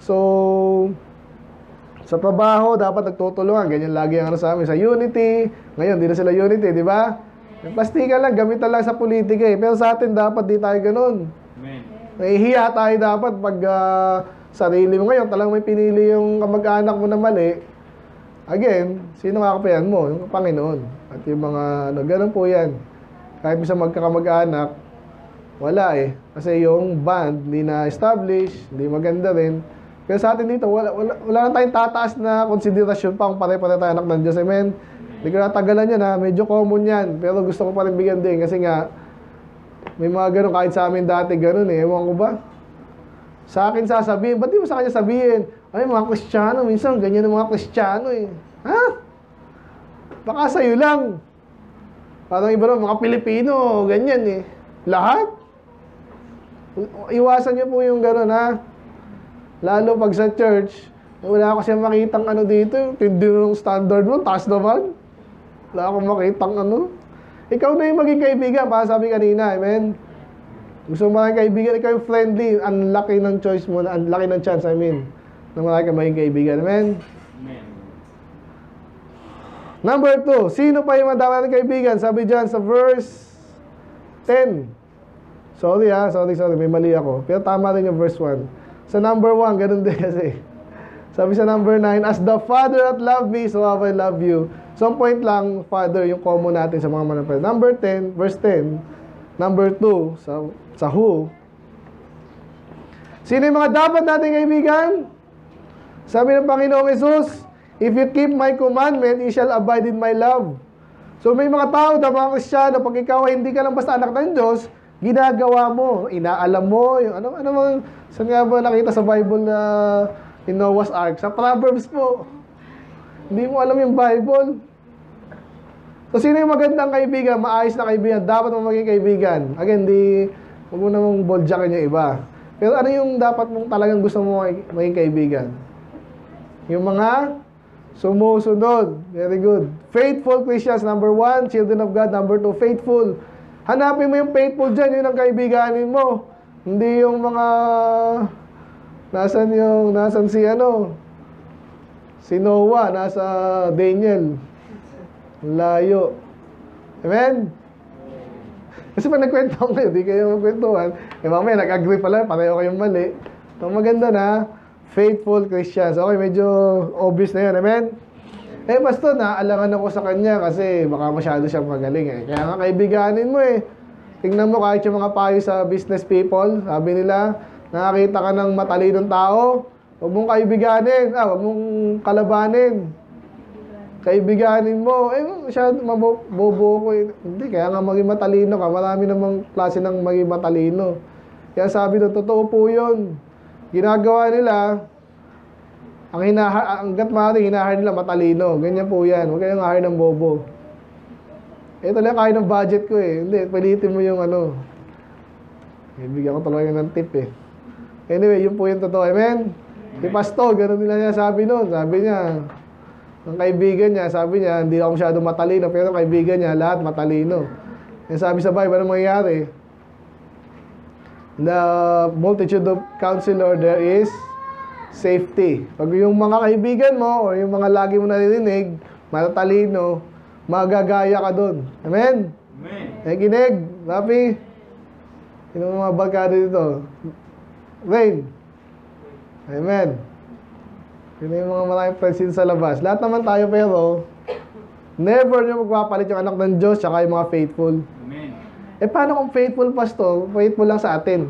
So, sa trabaho, dapat nagtutulungan. Ganyan lagi ang ano sa amin. Sa unity, ngayon, di na sila unity, di ba? Plastika lang, gamitan lang sa politika eh. Pero sa atin, dapat di tayo ganun. Amen. Nahihiya tayo dapat pag ah, sarili mo ngayon, talagang may pinili yung kamag-anak mo na mali. Again, sino kakapayan mo? Yung Panginoon. At yung mga, ano, ganun po yan. Kahit minsan magkakamag-anak, wala eh. Kasi yung band, hindi na-establish, hindi maganda rin. Pero sa atin dito, wala, wala, wala na tayong tataas na konsiderasyon pa kung pare-pare tayo anak ng Diyos. Amen? Hindi ko natagalan yan ha. Medyo common yan. Pero gusto ko pa rin bigyan din. Kasi nga, may mga ganun kahit sa amin dati ganun eh. Ewan ko ba? Sa akin sasabihin, ba't di mo sa kanya sabihin? Ay, mga Kristiyano, minsan ganyan ang mga Kristiyano eh. Ha? Baka sa'yo lang. Parang iba rin, mga Pilipino, ganyan eh. Lahat? Iwasan niyo po yung gano'n ha. Lalo pag sa church, wala kasi makitang ano dito, tindi ng standard mo, taas naman. Wala akong makitang ano. Ikaw na yung maging kaibigan, para sabi kanina, amen? Gusto mo maging kaibigan, ikaw yung friendly, ang laki ng choice mo, ang laki ng chance, I mean, na marami ka maging kaibigan, amen? Amen. Number two, sino pa yung madawa ng kaibigan? Sabi dyan sa verse 10. Sorry ha, sorry, sorry, may mali ako. Pero tama rin yung verse 1. Sa number 1, ganun din kasi. Sabi sa number 9, As the Father hath loved me, so have I loved you. So, ang point lang, Father, yung common natin sa mga manampalataya. Number 10, verse 10. Number 2, sa, sa who. Sino yung mga dapat nating kaibigan? Sabi ng Panginoong Yesus, If you keep my commandment, you shall abide in my love. So may mga tao na mga Kristiyano, pag ikaw hindi ka lang basta anak ng Diyos, ginagawa mo, inaalam mo, yung ano, ano mga, saan nga ba nakita sa Bible na in Noah's Ark? Sa Proverbs po. Hindi mo alam yung Bible. So sino yung magandang kaibigan, maayos na kaibigan, dapat mo maging kaibigan. Again, di, huwag mo namang boldyakin yung iba. Pero ano yung dapat mong talagang gusto mo maging kaibigan? Yung mga sumusunod. Very good. Faithful Christians, number one. Children of God, number two. Faithful. Hanapin mo yung faithful dyan, yun ang kaibiganin mo. Hindi yung mga... Nasaan yung... Nasaan si ano? Si Noah, nasa Daniel. Layo. Amen? Kasi pag nagkwento kayo, di kayo magkwentuhan, eh mamaya nag-agree pala, pareho kayong mali. So maganda na, faithful Christians. Okay, medyo obvious na yun, amen? Eh, basta naalangan ako sa kanya kasi baka masyado siyang magaling eh. Kaya nga kaibiganin mo eh. Tingnan mo kahit yung mga payo sa business people, sabi nila, nakakita ka ng matalinong tao, huwag mong kaibiganin, ah, huwag mong kalabanin kaibiganin mo, eh, masyado mabobo ko eh. Hindi, kaya nga maging matalino ka. Marami namang klase ng maging matalino. Kaya sabi doon, totoo po yun. Ginagawa nila, ang hinaha, hanggat maaari, hinahar nila matalino. Ganyan po yan. Huwag kayong hire ng bobo. Ito lang kaya ng budget ko eh. Hindi, palitin mo yung ano. Ibigyan ko talaga ng tip eh. Anyway, yun po yung totoo. Amen? Si Pastor, ganun nila niya sabi noon. Sabi niya, ang kaibigan niya, sabi niya, hindi ako masyado matalino, pero kaibigan niya, lahat matalino. Yung sabi sa Bible, ano mangyayari? The multitude of counselor, there is safety. Pag yung mga kaibigan mo, o yung mga lagi mo naririnig, matatalino, magagaya ka doon. Amen? Amen. Nakikinig? Rapi? Sino mga barkada dito? Rain? Amen. Yun yung mga maraming dito sa labas. Lahat naman tayo pero never nyo magpapalit yung anak ng Diyos tsaka yung mga faithful. Amen. Eh paano kung faithful pastor, faithful lang sa atin?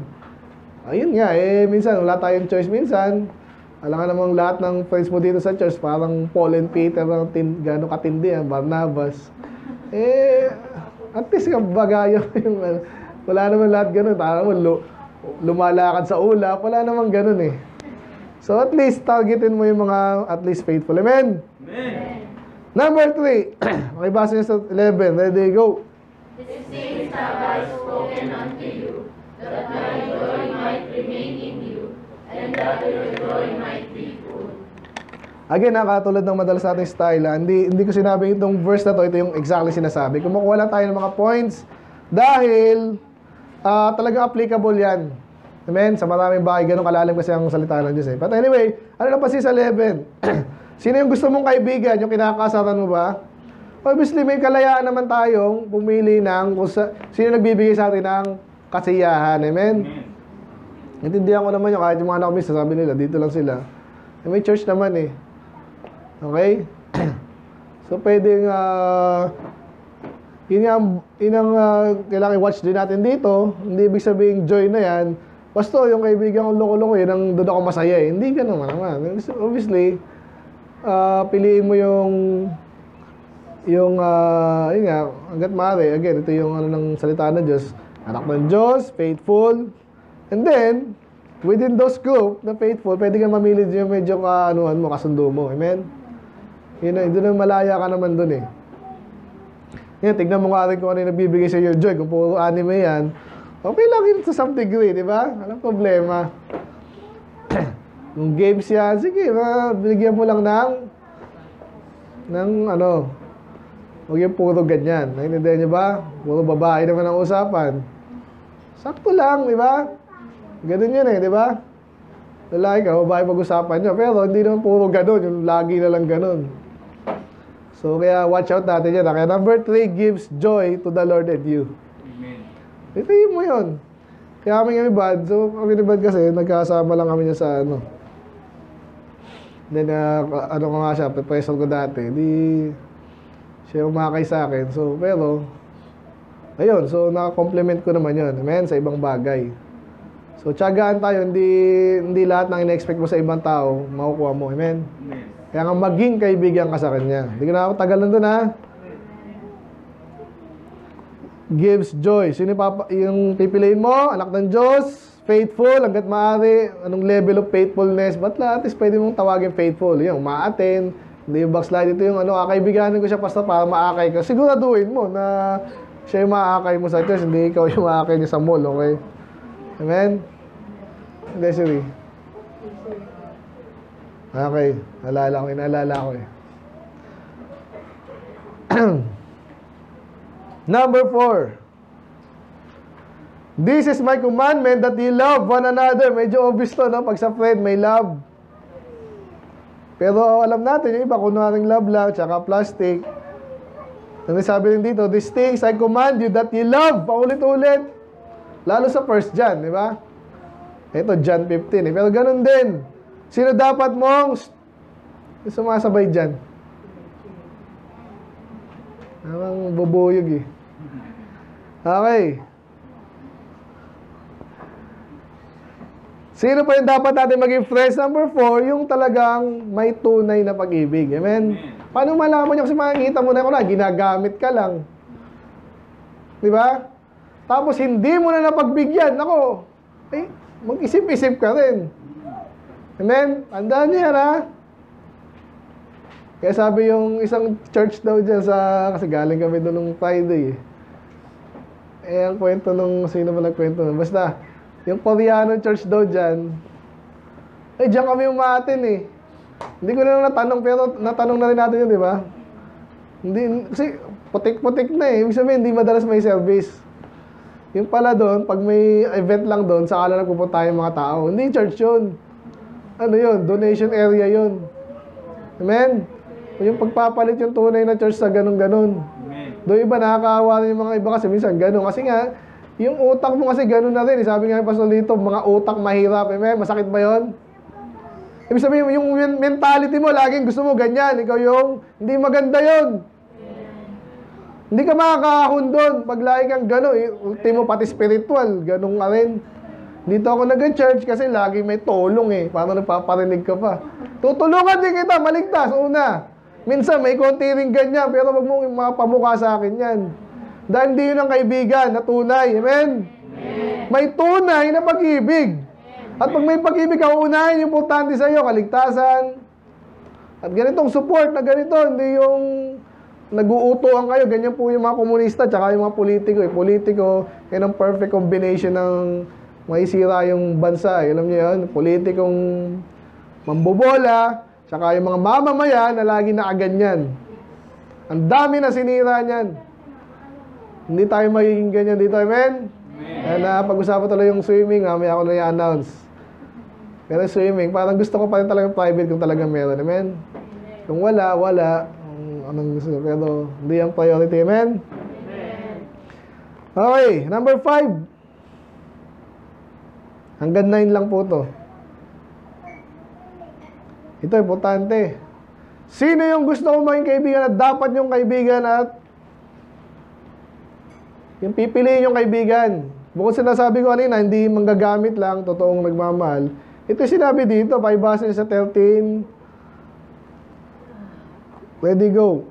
Ayun nga, eh minsan wala tayong choice minsan. Alam nga namang lahat ng friends mo dito sa church, parang Paul and Peter, ang tin, gano'ng katindi, ang Barnabas. Eh, at least kabagayo [laughs] yung ano. Wala naman lahat ganun. Parang mo, lu- lumalakad sa ulap. Wala naman ganun eh. So at least targetin mo yung mga at least faithful. Amen? Amen. Number three. [clears throat] Makibasa niyo sa 11. Ready, go. These things have I spoken unto you, that my joy might remain in you, and that your joy might be full. Again, ha, katulad ng madalas nating style, ha, hindi, hindi ko sinabi itong verse na to, ito yung exactly sinasabi. Kumukuha lang tayo ng mga points dahil ah, talagang applicable yan. Amen? Sa maraming bagay, ganun kalalim kasi ang salita ng Diyos. Eh. But anyway, ano lang pa si sa 11? [clears throat] Sino yung gusto mong kaibigan? Yung kinakasaran mo ba? Obviously, may kalayaan naman tayong pumili ng kung sa, sino nagbibigay sa atin ng kasiyahan. Amen? Amen. Intindihan ko naman yung kahit yung mga anak ko minsan sabi nila, dito lang sila. Eh, may church naman eh. Okay? [clears throat] so, pwedeng, ah, yun nga, yun ang ah, kailangan i-watch din natin dito. Hindi ibig sabihin joy na yan. Basta yung kaibigan ko loko-loko, yun ang doon ako masaya eh. Hindi ka naman naman. Obviously, ah, piliin mo yung yung ah, yun nga, hanggat maaari, again, ito yung ano ng salita ng Diyos, anak ng Diyos, faithful, and then, within those group na faithful, pwede kang mamili yung medyo kaanuhan mo, kasundo mo. Amen? Yun na, doon malaya ka naman doon eh. Yan, tignan mo nga rin kung ano yung nagbibigay sa iyo joy. Kung puro anime yan, okay lang yun to some degree, di ba? Walang problema. [clears throat] Yung games yan, sige, ma, binigyan mo lang ng ng ano, huwag yung puro ganyan. Naintindihan niyo ba? Puro babae naman ang usapan. Sakto lang, di ba? Ganun yun eh, di ba? Lalaki ka, babae pag-usapan nyo. Pero hindi naman puro ganun, yung lagi na lang ganun. So, kaya watch out natin yan. Kaya number three gives joy to the Lord and you. Amen. Ito mo yun. Kaya kami kami bad. So, kami ni bad kasi, nagkasama lang kami niya sa ano. Then, uh, ano ko nga siya, professor ko dati. Di, siya umakay sa akin. So, pero, ayun. So, nakakompliment ko naman yun. Amen? Sa ibang bagay. So, tiyagaan tayo. Hindi, hindi lahat ng ina-expect mo sa ibang tao, makukuha mo. Amen? Kaya nga maging kaibigan ka sa kanya. Hindi ko na ako tagal nandun ha. Gives joy. Sino papa, yung pipiliin mo? Anak ng Diyos? Faithful? Hanggat maaari? Anong level of faithfulness? Na at least pwede mong tawagin faithful? Yung ma-attend. Hindi yung backslide. Ito yung ano, kakaibiganin ko siya basta para maakay ka. Siguraduhin mo na siya yung maakay mo sa church. Hindi ikaw yung maakay niya sa mall. Okay? Amen? Desiree. Okay. Nalala ko. Inaalala ko eh. [clears throat] Number four. This is my commandment that you love one another. Medyo obvious to, no? Pag sa friend, may love. Pero alam natin, yung iba, kunwaring love lang, tsaka plastic. Ano sabi rin dito, These things I command you that you love. Paulit-ulit. Lalo sa first John, di ba? Ito, John 15. Eh. Pero ganun din. Sino dapat mong sumasabay dyan? Parang bubuyog eh. Okay. Sino pa yung dapat natin maging friends? Number four, yung talagang may tunay na pag-ibig. Amen? Paano malaman nyo kasi makikita mo na ako na, ginagamit ka lang. Di ba? Tapos hindi mo na napagbigyan. Ako, eh, mag-isip-isip ka rin. Amen? Tandaan niyo yan, ha? Kaya sabi yung isang church daw dyan sa, kasi galing kami doon nung Friday eh. Eh, ang kwento nung, sino ba nagkwento nun? Basta, yung Koreano church daw dyan, eh, dyan kami umatin eh. Hindi ko na lang natanong, pero natanong na rin natin yun, di ba? Hindi, kasi putik-putik na eh. Ibig sabihin, hindi madalas may service. Yung pala doon, pag may event lang doon, saka lang nagpupunta yung mga tao. Hindi church yun. Ano yun? Donation area yun. Amen? Yung pagpapalit yung tunay na church sa ganun-ganun. Doon iba nakakaawa rin yung mga iba kasi minsan ganun. Kasi nga, yung utak mo kasi ganun na rin. Sabi nga yung pastor dito, mga utak mahirap. Amen? Masakit ba yon? Ibig sabihin, yung men- mentality mo, laging gusto mo ganyan. Ikaw yung, hindi maganda yon. Hindi ka makakahon doon. Pag lagi kang gano'n, eh, ultimo pati spiritual, gano'n ka rin. Dito ako nag-church kasi lagi may tulong eh. Paano nagpaparinig ka pa? Tutulungan din kita, maligtas, una. Minsan may konti rin ganyan, pero wag mong mapamukha sa akin yan. Dahil hindi yun ang kaibigan na tunay. Amen? May tunay na pag-ibig. At pag may pag-ibig ka, unahin yung importante sa iyo, kaligtasan. At ganitong support na ganito, hindi yung nag-uutuan kayo. Ganyan po yung mga komunista tsaka yung mga politiko. Eh. Politiko, yan ang perfect combination ng maisira yung bansa. Eh. Alam niyo yun? Politikong mambobola, tsaka yung mga mamamayan na lagi nakaganyan. Ang dami na sinira niyan. Hindi tayo magiging ganyan dito. Amen? Kaya na pag-usapan tuloy yung swimming, mamaya ako na i-announce. Pero swimming, parang gusto ko pa rin talaga private kung talagang meron. Amen? Kung wala, wala. Anong gusto. Pero hindi ang priority. Amen? Okay, number five. Hanggang nine lang po to. Ito, importante. Sino yung gusto ko maging kaibigan at dapat yung kaibigan at yung pipiliin yung kaibigan. Bukod sinasabi ko kanina, hindi manggagamit lang, totoong nagmamahal. Ito sinabi dito, paibasa niya sa 13. Ready, go.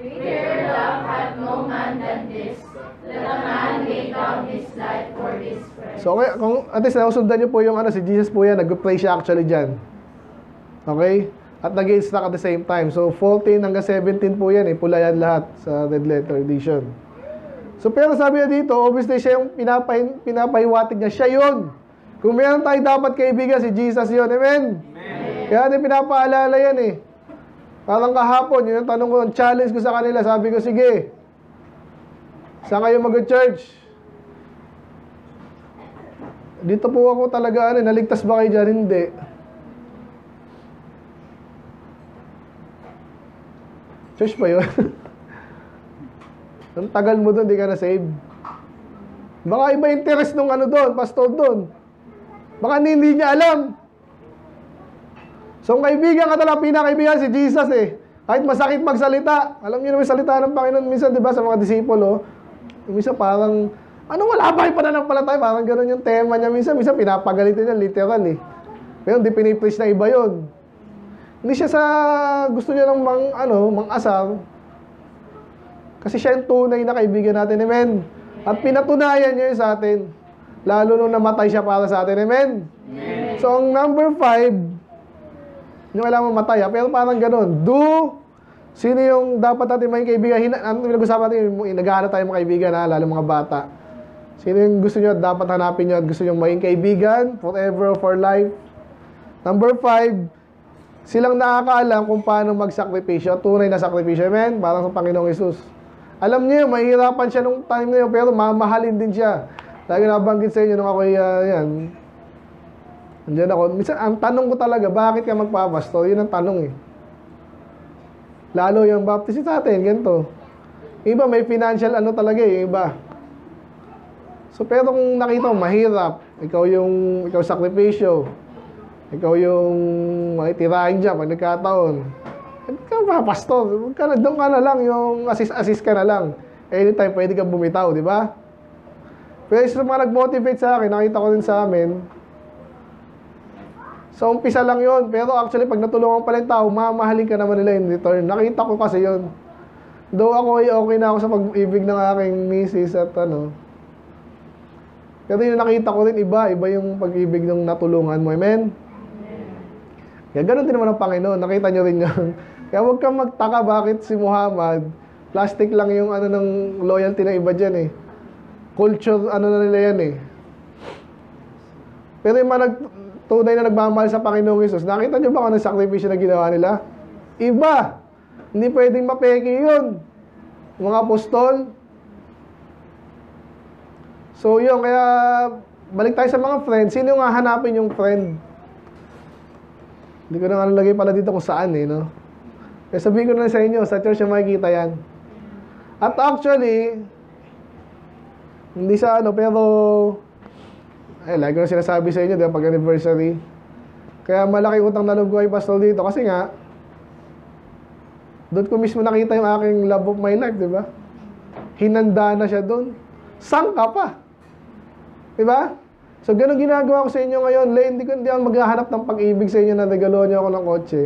Greater love hath no man than this, that a man lay down his life for his friend. So, okay, kung at least nausundan niyo po yung ano, si Jesus po yan, nag-pray siya actually dyan. Okay? At nag-instruct at the same time. So, 14 hanggang 17 po yan, eh, pula yan lahat sa red letter edition. So, pero sabi niya dito, obviously siya yung pinapay, pinapahiwatig niya, siya yun. Kung meron tayo dapat kaibigan, si Jesus yun. Amen? Kaya din pinapaalala yan eh. Parang kahapon, yun ang tanong ko, challenge ko sa kanila, sabi ko, sige, saan kayo mag-church? Dito po ako talaga, ano, naligtas ba kayo dyan? Hindi. Church pa yun? [laughs] Ang tagal mo doon, di ka na-save. Baka iba interest nung ano doon, pastor doon. Baka hindi niya alam. So, ang kaibigan ka talaga, pinakaibigan si Jesus eh. Kahit masakit magsalita. Alam niyo naman salita ng Panginoon minsan, di ba, sa mga disipulo. Yung Minsan parang, ano wala ba yung pananampalataya? Parang ganun yung tema niya minsan. Minsan pinapagalitin niya, literal eh. Pero hindi pinipreach na iba yon. Hindi siya sa gusto niya ng mang, ano, mang asar. Kasi siya yung tunay na kaibigan natin, amen. At pinatunayan niya yun sa atin. Lalo nung namatay siya para sa atin, amen. So, ang number five, hindi ko kailangan mamatay, ha? pero parang ganun. Do, sino yung dapat natin maging kaibigan? Hina, ano pinag-usapan natin, naghahanap tayo mga kaibigan, ha? lalo mga bata. Sino yung gusto nyo, dapat hanapin nyo at gusto nyo maging kaibigan, forever, for life. Number five, silang nakakaalam kung paano magsakripisyo, tunay na sakripisyo, amen? Parang sa Panginoong Isus. Alam niyo, mahirapan siya nung time na yun, pero mamahalin din siya. Lagi nabanggit sa inyo nung ako, uh, yan, Andiyan ako. Minsan, ang tanong ko talaga, bakit ka magpapastor? Yun ang tanong eh. Lalo yung baptist sa atin, ganito. Yung Iba, may financial ano talaga eh, yung iba. So, pero kung nakita mo, mahirap. Ikaw yung, ikaw sakripisyo. Ikaw yung makitirahin dyan pag nagkataon. Hindi ka ba, pastor? Huwag ka na, doon ka na lang, yung assist-assist ka na lang. Anytime, pwede kang bumitaw, di ba? Pero sa mga nag-motivate sa akin, nakita ko din sa amin, So, umpisa lang yon Pero actually, pag natulungan pala yung tao, mamahalin ka naman nila in return. Nakita ko kasi yon Though ako ay okay na ako sa pag-ibig ng aking misis at ano. Pero yung nakita ko rin iba, iba yung pag-ibig ng natulungan mo. Amen? Kaya ganun din naman ang Panginoon. Nakita nyo rin yun. [laughs] Kaya huwag kang magtaka bakit si Muhammad, plastic lang yung ano ng loyalty ng iba dyan eh. Culture, ano na nila yan eh. Pero yung nag, tunay na nagmamahal sa Panginoong Yesus, nakita nyo ba kung anong sakripisyo na ginawa nila? Iba. Hindi pwedeng mapeke yun. Mga apostol. So yun, kaya balik tayo sa mga friends. Sino yung hahanapin yung friend? Hindi ko na nga nalagay pala dito kung saan eh, no? Kaya sabihin ko na sa inyo, sa church yung makikita yan. At actually, hindi sa ano, pero ay, lagi ko na sinasabi sa inyo, di ba, pag anniversary. Kaya malaki utang na loob ko kay Pastor dito. Kasi nga, doon ko mismo nakita yung aking love of my life, di ba? Hinanda na siya doon. Sang ka pa. Di ba? So, ganun ginagawa ko sa inyo ngayon. Le, hindi ko hindi ako maghahanap ng pag-ibig sa inyo na regalo niyo ako ng kotse.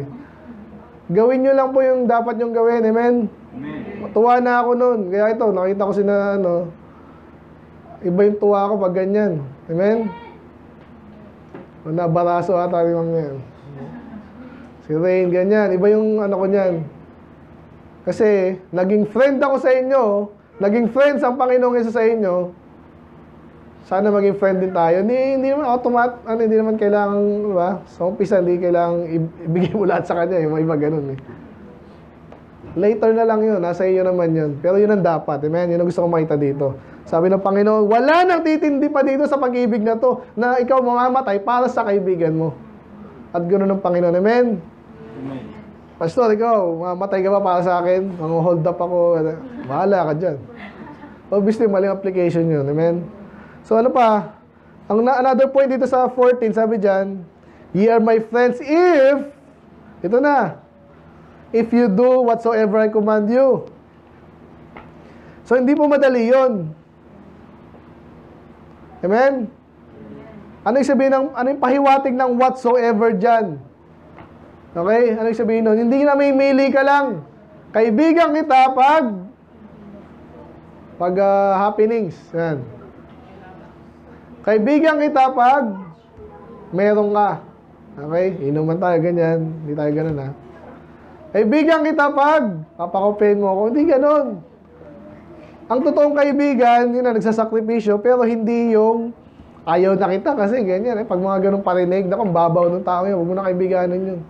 Gawin nyo lang po yung dapat nyong gawin. Amen? Amen. Tuwa na ako noon. Kaya ito, nakita ko si na, ano, iba yung tuwa ko pag ganyan. Amen? O nabaraso ata yung mga yan. Si Rain, ganyan. Iba yung ano ko niyan. Kasi, naging friend ako sa inyo. Naging friends ang Panginoong Yesus sa inyo. Sana maging friend din tayo. Hindi, hindi naman automat, ano, hindi naman kailangan, di ba? Sa umpisa, hindi kailangan ibigay mo lahat sa kanya. Yung iba ganun eh. Later na lang yun. Nasa iyo naman yun. Pero yun ang dapat. Amen? Yun ang gusto ko makita dito. Sabi ng Panginoon, wala nang titindi pa dito sa pag-ibig na to na ikaw mamamatay para sa kaibigan mo. At ganoon ang Panginoon. Amen? Amen. Pastor, ikaw, mamamatay ka ba para sa akin? Mga hold up ako. Bahala ka dyan. Obviously, maling application yun. Amen? So ano pa? Ang another point dito sa 14, sabi dyan, Ye are my friends if, ito na, if you do whatsoever I command you. So hindi po madali yon. Amen? Ano yung sabihin ng, ano yung pahiwatig ng whatsoever dyan? Okay? Ano yung sabihin nun? Hindi na may mili ka lang. Kaibigan kita pag pag ah, happenings. Yan. Kaibigan kita pag meron ka. Okay? Inuman tayo, ganyan. Hindi tayo ganun, ha? Kaibigan kita pag papakopin mo ako. Hindi ganun. Ang totoong kaibigan, yun na, nagsasakripisyo, pero hindi yung ayaw na kita kasi ganyan. Eh. Pag mga ganun parinig, naku, babaw ng tao yun. Huwag mo na kaibiganin yun.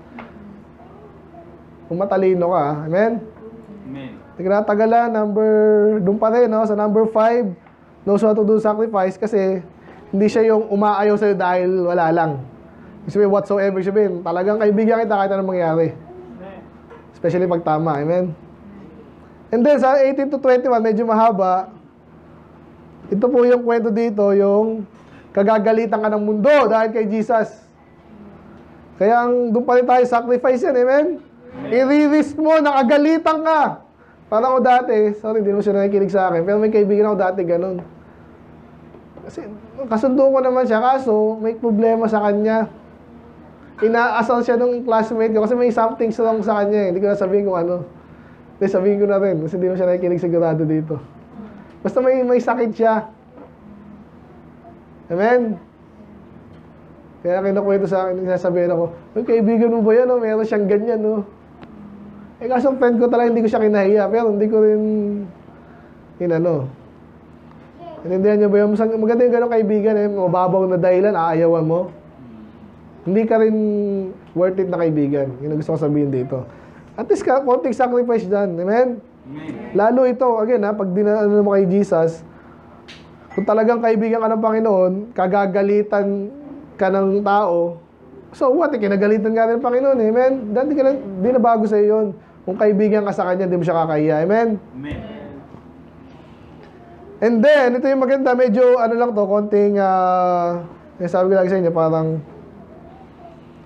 Kung matalino ka, amen? Amen. Natagalan, number, doon pa rin, no? sa number 5, knows how to do sacrifice kasi hindi siya yung umaayaw sa'yo dahil wala lang. Sabihin, whatsoever, sabihin, talagang kaibigan kita kahit anong mangyari. Especially pag tama, amen? And then, sa 18 to 21, medyo mahaba. Ito po yung kwento dito, yung kagagalitan ka ng mundo dahil kay Jesus. Kaya ang doon pa rin tayo, sacrifice yan, amen? I-risk mo, nakagalitan ka. Parang ako dati, sorry, hindi mo siya nakikinig sa akin, pero may kaibigan ako dati ganun. Kasi kasundo ko naman siya, kaso may problema sa kanya. Inaasal siya nung classmate ko kasi may something wrong sa kanya eh. Hindi ko na sabihin kung ano. Hindi, sabihin ko na rin kasi hindi mo siya nakikinig sigurado dito. Basta may, may sakit siya. Amen? Kaya kinukwento sa akin, sinasabihin ako, Uy, kaibigan mo ba yan? Oh? Meron siyang ganyan, no? Eh, kaso friend ko talaga, hindi ko siya kinahiya. Pero hindi ko rin, inano. Intindihan niyo ba yun? Maganda yung ganong kaibigan, eh. Mababaw na dahilan, aayawan mo. Hindi ka rin worth it na kaibigan. Yun ang gusto ko sabihin dito. At least ka, konting sacrifice dyan. Amen? Amen. Lalo ito, again ha, pag dinaan mo kay Jesus, kung talagang kaibigan ka ng Panginoon, kagagalitan ka ng tao, so what, eh, kinagalitan ka ng Panginoon, eh, amen? Dati ka na, di na bago sa'yo yun. Kung kaibigan ka sa Kanya, di mo siya kakahiya, amen? Amen. And then, ito yung maganda, medyo ano lang to, konting, yung sabi ko lagi sa inyo, parang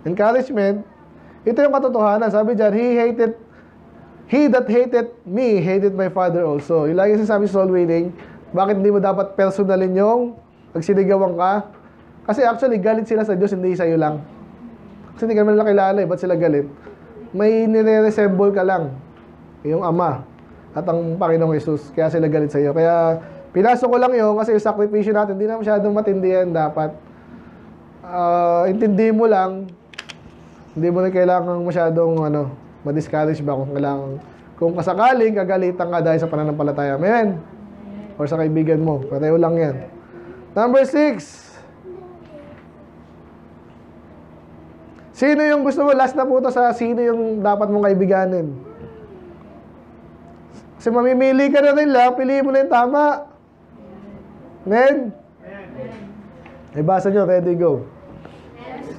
encouragement. Ito yung katotohanan. Sabi dyan, he hated, he that hated me, hated my father also. Yung lagi sinasabi sa soul winning, bakit hindi mo dapat personalin yung pag sinigawan ka? Kasi actually, galit sila sa Diyos, hindi sa'yo lang. Kasi hindi ka naman nila kilala eh, ba't sila galit? May nire-resemble ka lang, yung Ama at ang Panginoong Jesus. Kaya sila galit sa iyo. Kaya pinasok ko lang yun kasi yung sakripisyo natin, hindi na masyadong matindihan dapat. Ah, intindi mo lang, hindi mo na kailangan masyadong ano, ma-discourage ba kung kailangan kung kasakaling kagalitan ka dahil sa pananampalataya. Amen? Or sa kaibigan mo. Pareho lang yan. Number six. Sino yung gusto mo? Last na po to sa sino yung dapat mong kaibiganin. Kasi mamimili ka na rin lang, piliin mo na yung tama. Amen? Ay, basa nyo. Ready, go.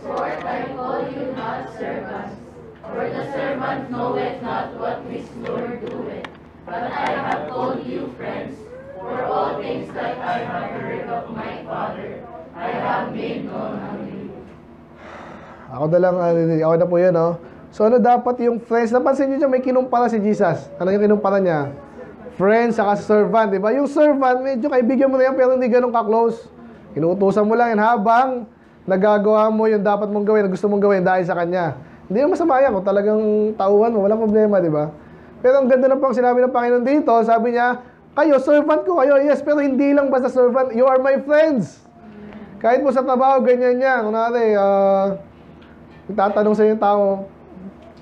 Henceforth I call you not servants, for the servant knoweth not what his Lord doeth. But I have called you friends, for all things that I have heard of my Father, I have made known unto you. Ako na lang, ano, ako na po yun, no? So, ano dapat yung friends? Napansin nyo dyan, may kinumpara si Jesus. Ano yung kinumpara niya? Friends, saka servant, di ba? Yung servant, medyo kaibigan mo na yan, pero hindi ganun ka-close. Inuutosan mo lang yan habang nagagawa mo yung dapat mong gawin, gusto mong gawin dahil sa kanya. Hindi naman masama yan kung talagang tauhan mo, walang problema, di ba? Pero ang ganda na pang sinabi ng Panginoon dito, sabi niya, kayo, servant ko kayo, yes, pero hindi lang basta servant, you are my friends. Kahit mo sa trabaho, ganyan niya. Kunwari, ah, Tatanong sa yung tao,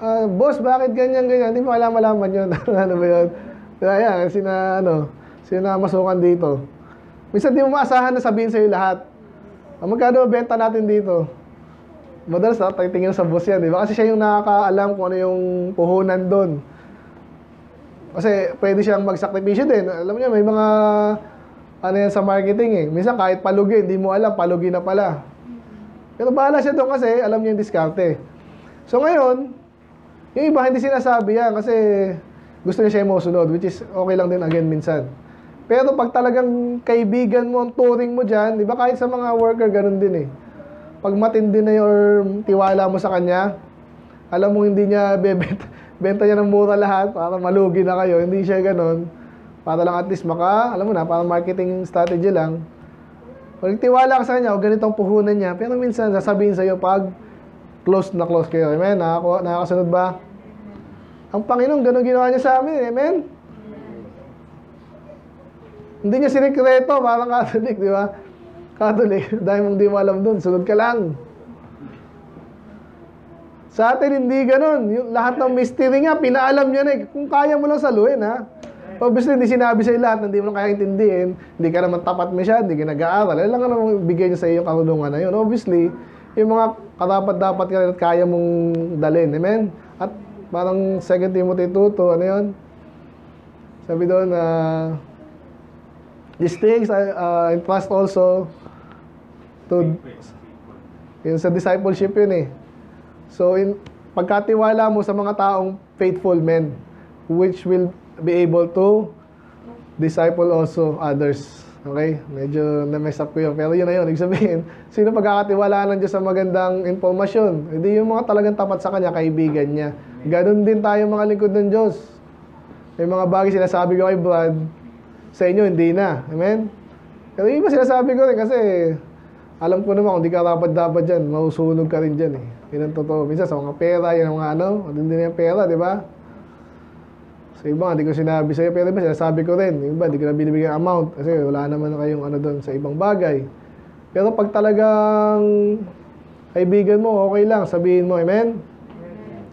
ah, boss, bakit ganyan, ganyan? Hindi mo alam malaman yun. [laughs] ano ba yun? Kaya yan, sina, ano, sina masukan dito. Minsan di mo maasahan na sabihin sa'yo lahat. Ah, magkano ang benta natin dito? Madalas na, tingin sa boss yan, di ba? Kasi siya yung nakakaalam kung ano yung puhunan doon. Kasi pwede siyang magsakripisyo din. Alam niyo, may mga ano yan sa marketing eh. Minsan kahit palugi, hindi mo alam, palugi na pala. Pero bahala siya doon kasi alam niya yung diskarte. So ngayon, yung iba hindi sinasabi yan kasi gusto niya siya yung mausunod, which is okay lang din again minsan. Pero pag talagang kaibigan mo, ang touring mo dyan, di ba kahit sa mga worker, ganun din eh. Pag matindi na yung tiwala mo sa kanya, alam mo hindi niya [laughs] bebenta, benta niya ng mura lahat para malugi na kayo. Hindi siya ganun. Para lang at least maka, alam mo na, para marketing strategy lang. Pag tiwala ka sa kanya, o ganitong puhunan niya, pero minsan sasabihin sa iyo pag close na close kayo. Amen? Nakaka nakakasunod ba? Ang Panginoon, ganun ginawa niya sa amin. Amen? Hindi niya sinikreto, parang Catholic, di ba? Catholic, [laughs] dahil mong di mo alam dun, sunod ka lang. Sa atin, hindi ganun. Yung lahat ng mystery nga, pinaalam niya na eh. Kung kaya mo lang saluhin, ha? Obviously, hindi sinabi sa'yo lahat, hindi mo lang kaya intindihin. Hindi ka naman tapat mo siya, hindi ka nag-aaral. Alam nga naman bigay niya sa iyo yung karunungan na yun. Obviously, yung mga karapat-dapat ka at kaya mong dalhin. Amen? At parang 2 Timothy 2, to, ano yun? Sabi doon, ah, these things I uh, entrust also to yun sa discipleship yun eh. So, in, pagkatiwala mo sa mga taong faithful men, which will be able to disciple also others. Okay? Medyo na-mess up ko yun. Pero yun na yun. Ibig sabihin, [laughs] sino pagkakatiwalaan ng Diyos sa magandang informasyon? Hindi yung mga talagang tapat sa Kanya, kaibigan niya. Ganon din tayo mga lingkod ng Diyos. May mga bagay sinasabi ko kay Brad, sa inyo hindi na. Amen? Pero yung iba sinasabi ko rin kasi alam ko naman kung di ka dapat dapat dyan, mausunog ka rin dyan eh. Yun ang totoo. Minsan sa mga pera, yan ang mga ano, hindi na yung pera, di ba? Sa iba, hindi ko sinabi sa'yo, pero iba sinasabi ko rin. Yung iba, hindi ko na binibigyan amount kasi wala naman kayong ano doon sa ibang bagay. Pero pag talagang kaibigan mo, okay lang, sabihin mo, amen?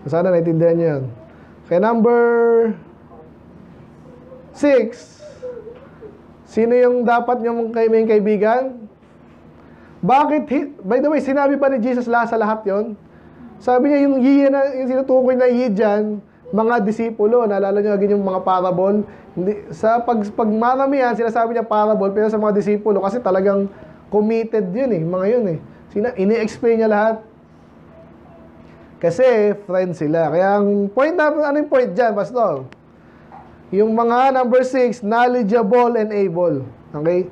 Sana naintindihan niyo yan. Kaya number six, sino yung dapat niyong kay may kaibigan? Bakit, by the way, sinabi pa ni Jesus lahat sa lahat yon? Sabi niya, yung yi na, yung sinutukoy na yi dyan, mga disipulo, naalala niyo agad yung mga parable. Hindi, sa pag, pag maramihan, sinasabi niya parable, pero sa mga disipulo, kasi talagang committed yun eh, mga yun eh. Sina, ini-explain niya lahat. Kasi, friends sila. Kaya ang point na, ano yung point dyan, pastor? Yung mga number six, knowledgeable and able. Okay?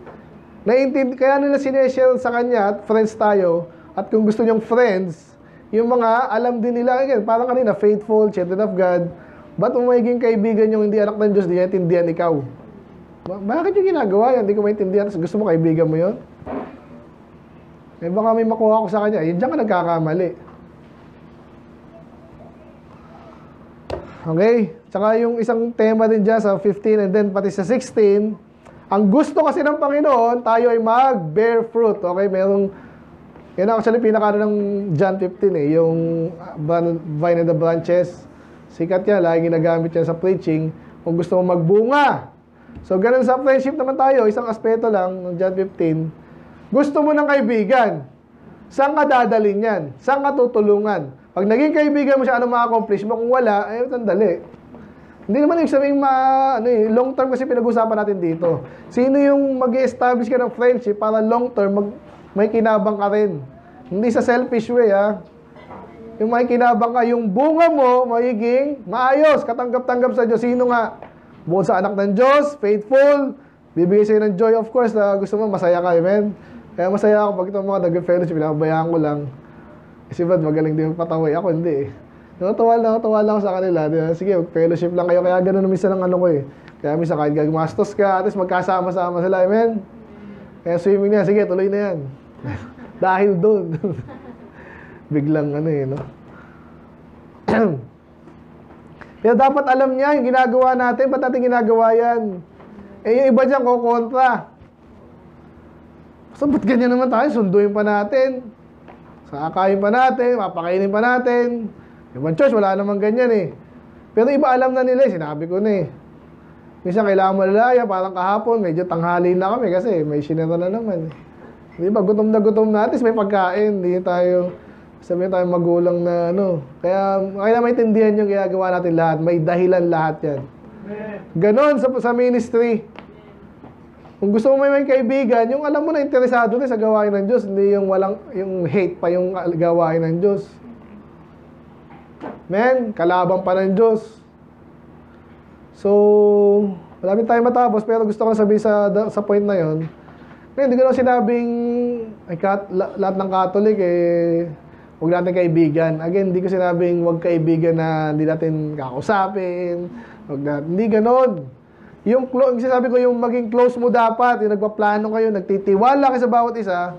Naintindi, kaya nila sineshare sa kanya at friends tayo. At kung gusto niyong friends, yung mga alam din nila, again, parang kanina, faithful, children of God. Ba't kung magiging kaibigan yung hindi anak ng Diyos, di niya intindihan ikaw? Ba- bakit yung ginagawa yan? Hindi ko maintindihan. Gusto mo kaibigan mo yun? Eh baka may makuha ko sa kanya. Yun dyan ka nagkakamali. Okay? Tsaka yung isang tema din dyan sa 15 and then pati sa 16, ang gusto kasi ng Panginoon, tayo ay mag-bear fruit. Okay? Merong, yun actually pinaka ng John 15 eh, yung ban- vine and the branches. Sikat yan, lagi ginagamit yan sa preaching. Kung gusto mo magbunga. So, ganun sa friendship naman tayo, isang aspeto lang ng John 15. Gusto mo ng kaibigan. Saan ka dadalhin yan? Saan ka tutulungan? Pag naging kaibigan mo siya, ano ma-accomplish mo? Kung wala, eh, sandali. Hindi naman yung sabihin ma, ano eh, long term kasi pinag-usapan natin dito. Sino yung mag establish ka ng friendship para long term, mag, may kinabang ka rin. Hindi sa selfish way, ha? Yung may kinabang ka, yung bunga mo, magiging maayos, katanggap-tanggap sa Diyos. Sino nga? Bukod sa anak ng Diyos, faithful, bibigay sa'yo ng joy, of course, na gusto mo, masaya ka, amen? Kaya masaya ako pag itong mga nag-fellowship, pinabayaan ko lang. Kasi ba't magaling din magpataway? Ako hindi eh. Nakatawa lang, nakatawa lang ako sa kanila. Di ba? Sige, fellowship lang kayo. Kaya ganun minsan ang ano ko eh. Kaya minsan kahit gagmastos ka, at least magkasama-sama sila. Amen? Kaya swimming na, sige, tuloy na yan. [laughs] Dahil doon. [laughs] Biglang ano eh, no? [clears throat] Pero dapat alam niya yung ginagawa natin. Ba't natin ginagawa yan? Eh, yung iba dyan, kukontra. So, ba't ganyan naman tayo? Sunduin pa natin. Sakakain pa natin, mapakainin pa natin. Ibang church, wala namang ganyan eh. Pero iba alam na nila, eh, sinabi ko na eh. Minsan kailangan malaya, parang kahapon, medyo tanghali na kami kasi may sinira na naman. eh. Di ba, gutom na gutom na, at may pagkain, hindi tayo, sabihin tayo magulang na ano. Kaya, kaya maintindihan yung ginagawa natin lahat, may dahilan lahat yan. Ganon sa, sa ministry. Kung gusto mo may, may kaibigan, yung alam mo na interesado rin sa gawain ng Diyos, hindi yung walang yung hate pa yung gawain ng Diyos. Men, kalabang pa ng Diyos. So, malapit tayo matapos, pero gusto ko sabihin sa, sa point na yon. Ngayon, hindi ko lang sinabing ay, kat, la- lahat ng Catholic, eh, huwag natin kaibigan. Again, hindi ko sinabing huwag kaibigan na hindi natin kakausapin. Huwag na, hindi ganon. Yung, yung sinasabi ko, yung maging close mo dapat, yung nagpaplano kayo, nagtitiwala kayo sa bawat isa,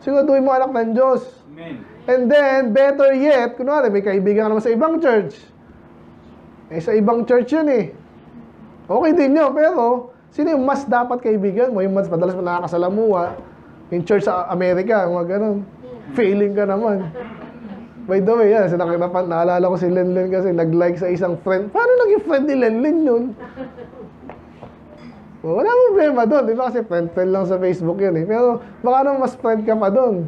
siguraduhin mo anak ng Diyos. Amen. And then, better yet, kunwari, may kaibigan ka naman sa ibang church. Eh, sa ibang church yun eh. Okay din yun, pero sino yung mas dapat kaibigan mo? Yung mas madalas nakakasalamuha, yung church sa Amerika, mga ganun. Failing ka naman. By the way, yan, sinakinapan, naalala ko si Lenlen kasi nag-like sa isang friend. Paano naging friend ni Lenlen yun? Wala problema doon, di ba? Kasi friend-friend lang sa Facebook yun eh. Pero baka naman mas friend ka pa doon.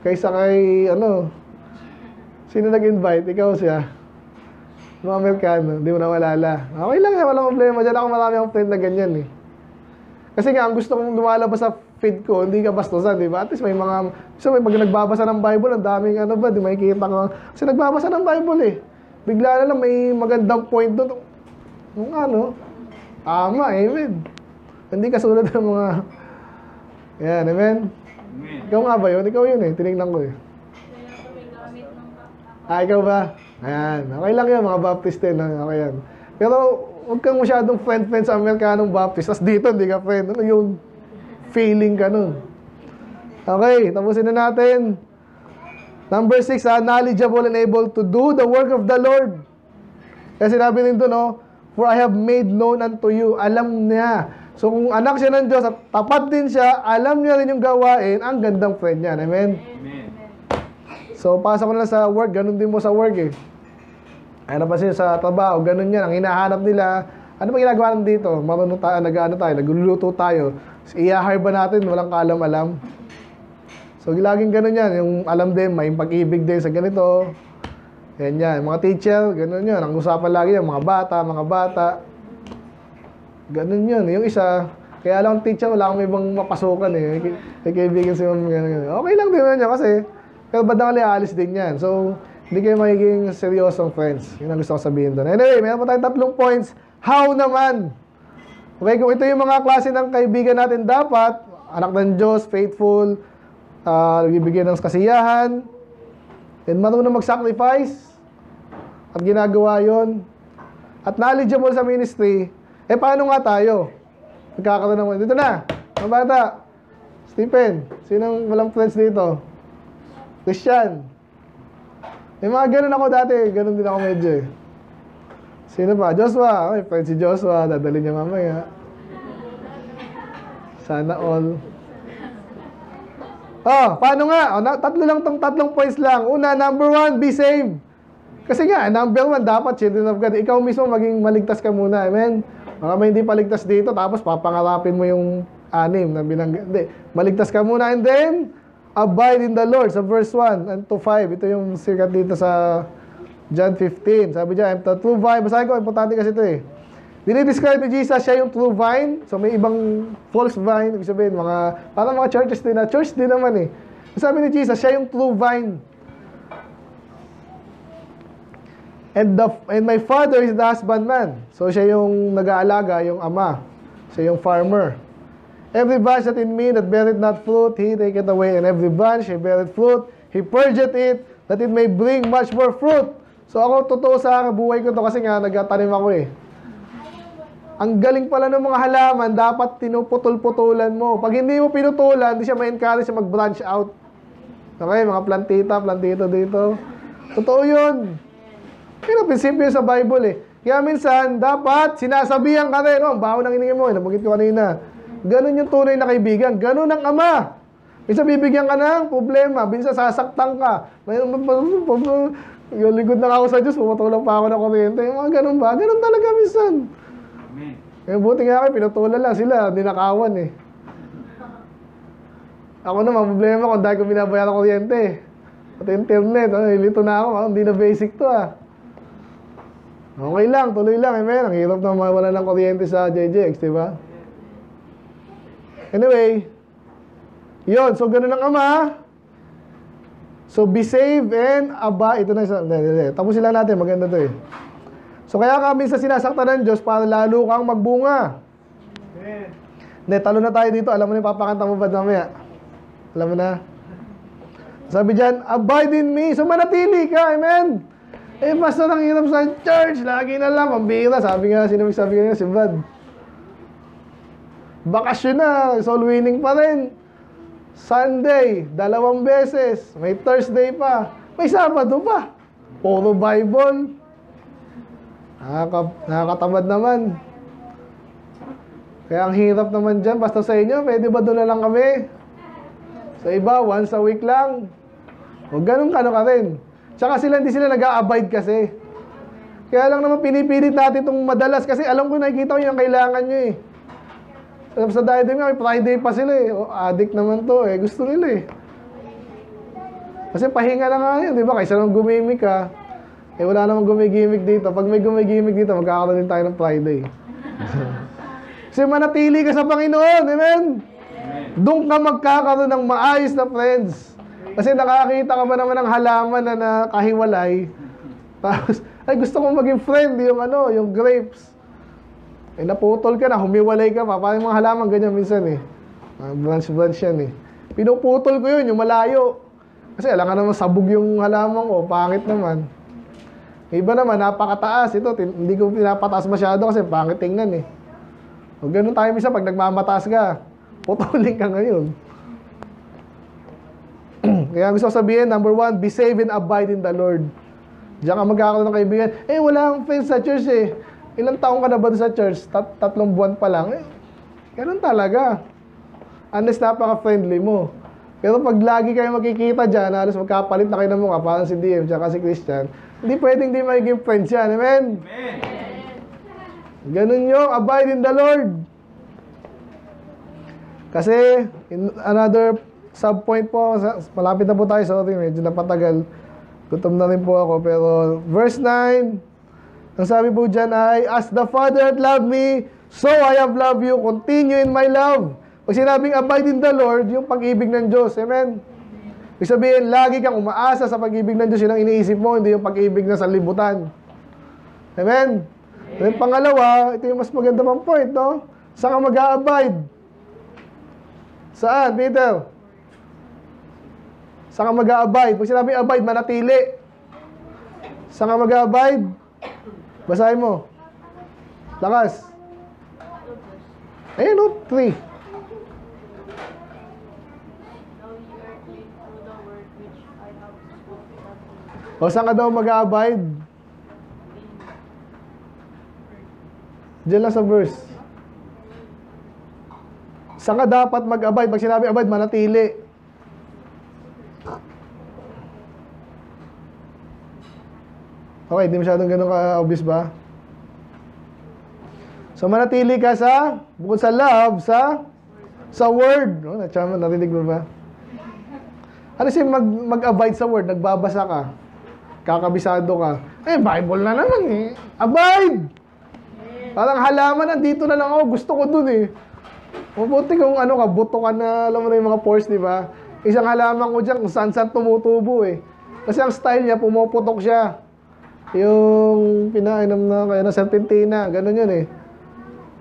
Kaysa kay, ano, sino nag-invite? Ikaw siya. Mga Amerikano, di mo na malala. Okay lang yan, walang problema. Diyan ako marami akong friend na ganyan eh. Kasi nga, ang gusto kong lumalabas sa feed ko, hindi ka bastusan, di ba? At least may mga, so may pag nagbabasa ng Bible, ang daming ano ba, di makikita ko. Kasi nagbabasa ng Bible eh. Bigla na lang may magandang point doon. Yung ano, tama, amen. Hindi kasulad ng mga Yan, amen? Amen. Ikaw nga ba yun? Ikaw yun eh. Tinignan ko eh. Ah, ikaw ba? Ayan. Okay lang yan, mga Baptist din. ah, Okay yan. Pero, huwag kang masyadong friend-friend sa Amerikanong Baptist. Tapos dito, hindi ka friend. Ano yung feeling ka nun? Okay, tapusin na natin. Number six, ah, knowledgeable and able to do the work of the Lord. Kasi sinabi doon, oh, For I have made known unto you. Alam niya. So kung anak siya ng Diyos at tapat din siya, alam niya rin yung gawain, ang gandang friend niya. Amen? Amen. So, pasok ko na sa work, ganun din mo sa work eh. Ano pa siya sa trabaho, ganun yan. Ang hinahanap nila, ano ba ginagawa natin dito? Marunong tayo, nag-ano tayo, nagluluto tayo. So, ba natin, walang kaalam-alam. So, laging ganun yan. Yung alam din, may pag-ibig din sa ganito. Yan yan. Mga teacher, ganun yan. Ang usapan lagi yan, mga bata, mga bata. Ganun yun. Yung isa, kaya lang ang teacher, wala akong ibang mapasukan eh. May, kaibigan si ma'am, ganun, ganun. Okay lang din niya kasi, pero badang alis din yan. So, hindi kayo magiging seryosong friends. Yun ang gusto ko sabihin doon. Anyway, meron pa tayong tatlong points. How naman? Okay, kung ito yung mga klase ng kaibigan natin dapat, anak ng Diyos, faithful, uh, nagbibigay ng kasiyahan, and marunong mag-sacrifice, at ginagawa yon at knowledgeable sa ministry, eh paano nga tayo? Magkakaroon ng... Dito na, mga bata. Stephen, sinong walang friends dito? Christian. May mga ganun ako dati, ganun din ako medyo eh. Sino pa? Joshua. Okay, friend si Joshua. Dadali niya mamaya. Sana all. Oh, paano nga? Oh, na, tatlo lang tong tatlong points lang. Una, number one, be saved. Kasi nga, number one, dapat children of God. Ikaw mismo maging maligtas ka muna. Amen? Baka may hindi paligtas dito, tapos papangarapin mo yung anim na binang... Hindi, maligtas ka muna and then, abide in the Lord sa verse 1 and to 5. Ito yung sikat dito sa John 15. Sabi diyan, the true vine. Basahin ko, importante kasi ito eh. Dinidescribe ni Jesus, siya yung true vine. So may ibang false vine. Ibig sabihin, mga, parang mga churches din na. Church din naman eh. Sabi ni Jesus, siya yung true vine. And, the, and my father is the husbandman. So siya yung nag-aalaga, yung ama. Siya yung farmer. Every branch that in me that beareth not fruit, he taketh away. And every branch he beareth fruit, he purgeth it, that it may bring much more fruit. So ako, totoo sa buhay ko to kasi nga nagtanim ako eh. Ang galing pala ng mga halaman, dapat tinuputol-putulan mo. Pag hindi mo pinutulan, hindi siya ma-encourage siya mag-branch out. Okay, mga plantita, plantito dito. Totoo yun. Pero prinsipyo yun sa Bible eh. Kaya minsan, dapat sinasabihan ka rin, oh, ang baho ng iningin mo, eh, nabagit ko kanina. Ganon yung tunay na kaibigan. Ganon ang ama. Minsan bibigyan ka ng problema. Minsan sasaktan ka. May, yung likod na ako sa Diyos, pumutulong pa ako ng kuryente. Yung mga ganon ba? Ganon talaga minsan. Amen. Eh, buti nga kayo, pinutulan lang sila, dinakawan eh. Ako naman, problema ko, dahil ko binabayaran ng kuryente. Pati internet, ano, ilito na ako, ah, hindi na basic to ah. Okay lang, tuloy lang, eh, man. Ang hirap na mawala ng kuryente sa JJX, di ba? Anyway, yon so ganun ang ama. So be saved and aba, ito na isa, tapusin lang natin, maganda to eh. So kaya kami sa sinasaktan ng Diyos para lalo kang magbunga. Hindi, talo na tayo dito. Alam mo na yung papakanta mo ba mamaya? Alam mo na? Sabi dyan, abide in me. So manatili ka, amen? Eh, basta ang hirap sa church. Lagi na lang, pambira. Sabi nga, sino sabi nga si Brad. Bakasyon na, soul winning pa rin. Sunday, dalawang beses. May Thursday pa. May Sabado pa. Puro Bible. Nakaka, nakakatamad naman. Kaya ang hirap naman dyan, basta sa inyo, pwede ba doon na lang kami? Sa iba, once a week lang. O ganun ka, ano ka rin. Tsaka sila, hindi sila nag-a-abide kasi. Kaya lang naman pinipilit natin itong madalas kasi alam ko nakikita ko yung kailangan nyo eh. Sa- Sa diet nga, may Friday pa sila eh. O, addict naman to eh. Gusto nila eh. Kasi pahinga na nga yun, di ba? Kaysa nang gumimik ka, eh wala namang gumigimik dito. Pag may gumigimik dito, magkakaroon din tayo ng Friday. [laughs] Kasi manatili ka sa Panginoon, amen? Doon ka magkakaroon ng maayos na friends. Kasi nakakita ka ba naman ng halaman na nakahiwalay? Tapos, ay gusto kong maging friend, yung ano, yung grapes. Eh naputol ka na, humiwalay ka pa. Parang mga halaman ganyan minsan eh. Branch-branch yan eh. Pinuputol ko yun, yung malayo. Kasi alam ka naman, sabog yung halaman ko. Pangit naman. Iba naman, napakataas. Ito, hindi ko pinapataas masyado kasi pangit tingnan eh. O ganun tayo minsan pag nagmamataas ka, putulin ka ngayon. Kaya gusto ko sabihin, number one, be safe and abide in the Lord. Diyan ka magkakaroon ng kaibigan. Eh, wala akong friends sa church eh. Ilang taong ka na ba sa church? Tat- tatlong buwan pa lang. Eh, ganun talaga. Unless napaka-friendly mo. Pero pag lagi kayo makikita dyan, halos magkapalit na kayo ng mukha, parang si DM tsaka si Christian, hindi pwedeng di magiging friends yan. Amen? Amen. Ganun yung abide in the Lord. Kasi, in another sub-point po, sa- malapit na po tayo, sorry, medyo napatagal. Gutom na rin po ako, pero verse 9, ang sabi po dyan ay, As the Father hath loved me, so I have loved you, continue in my love. Pag sinabing abide in the Lord, yung pag-ibig ng Diyos, amen? Ibig sabihin, lagi kang umaasa sa pag-ibig ng Diyos, yun ang iniisip mo, hindi yung pag-ibig na sa libutan. Amen? Then pangalawa, ito yung mas maganda pang point, no? Saan ka mag-a-abide? Saan, Peter? Saan ka mag-a-abide? Pag sinabi abide, manatili. Saan ka mag-a-abide? Basahin mo. Lakas. Spoken unto you. O saan ka daw mag-a-abide? Diyan lang sa verse. Saan ka dapat mag-abide? Pag sinabi abide, manatili. Okay, di masyadong ganun ka-obvious ba? So manatili ka sa, bukod sa love, sa sa word. No, na narinig mo ba? Ano siya mag, mag-abide sa word? Nagbabasa ka. Kakabisado ka. Eh, Bible na naman eh. Abide! Parang halaman, nandito na lang ako. Gusto ko dun eh. Mabuti kung ano ka, buto ka na, alam mo na yung mga pores, di ba? Isang halaman ko dyan kung saan-saan tumutubo eh. Kasi ang style niya, pumuputok siya. Yung pinainom na kaya na serpentina, ganun yun eh.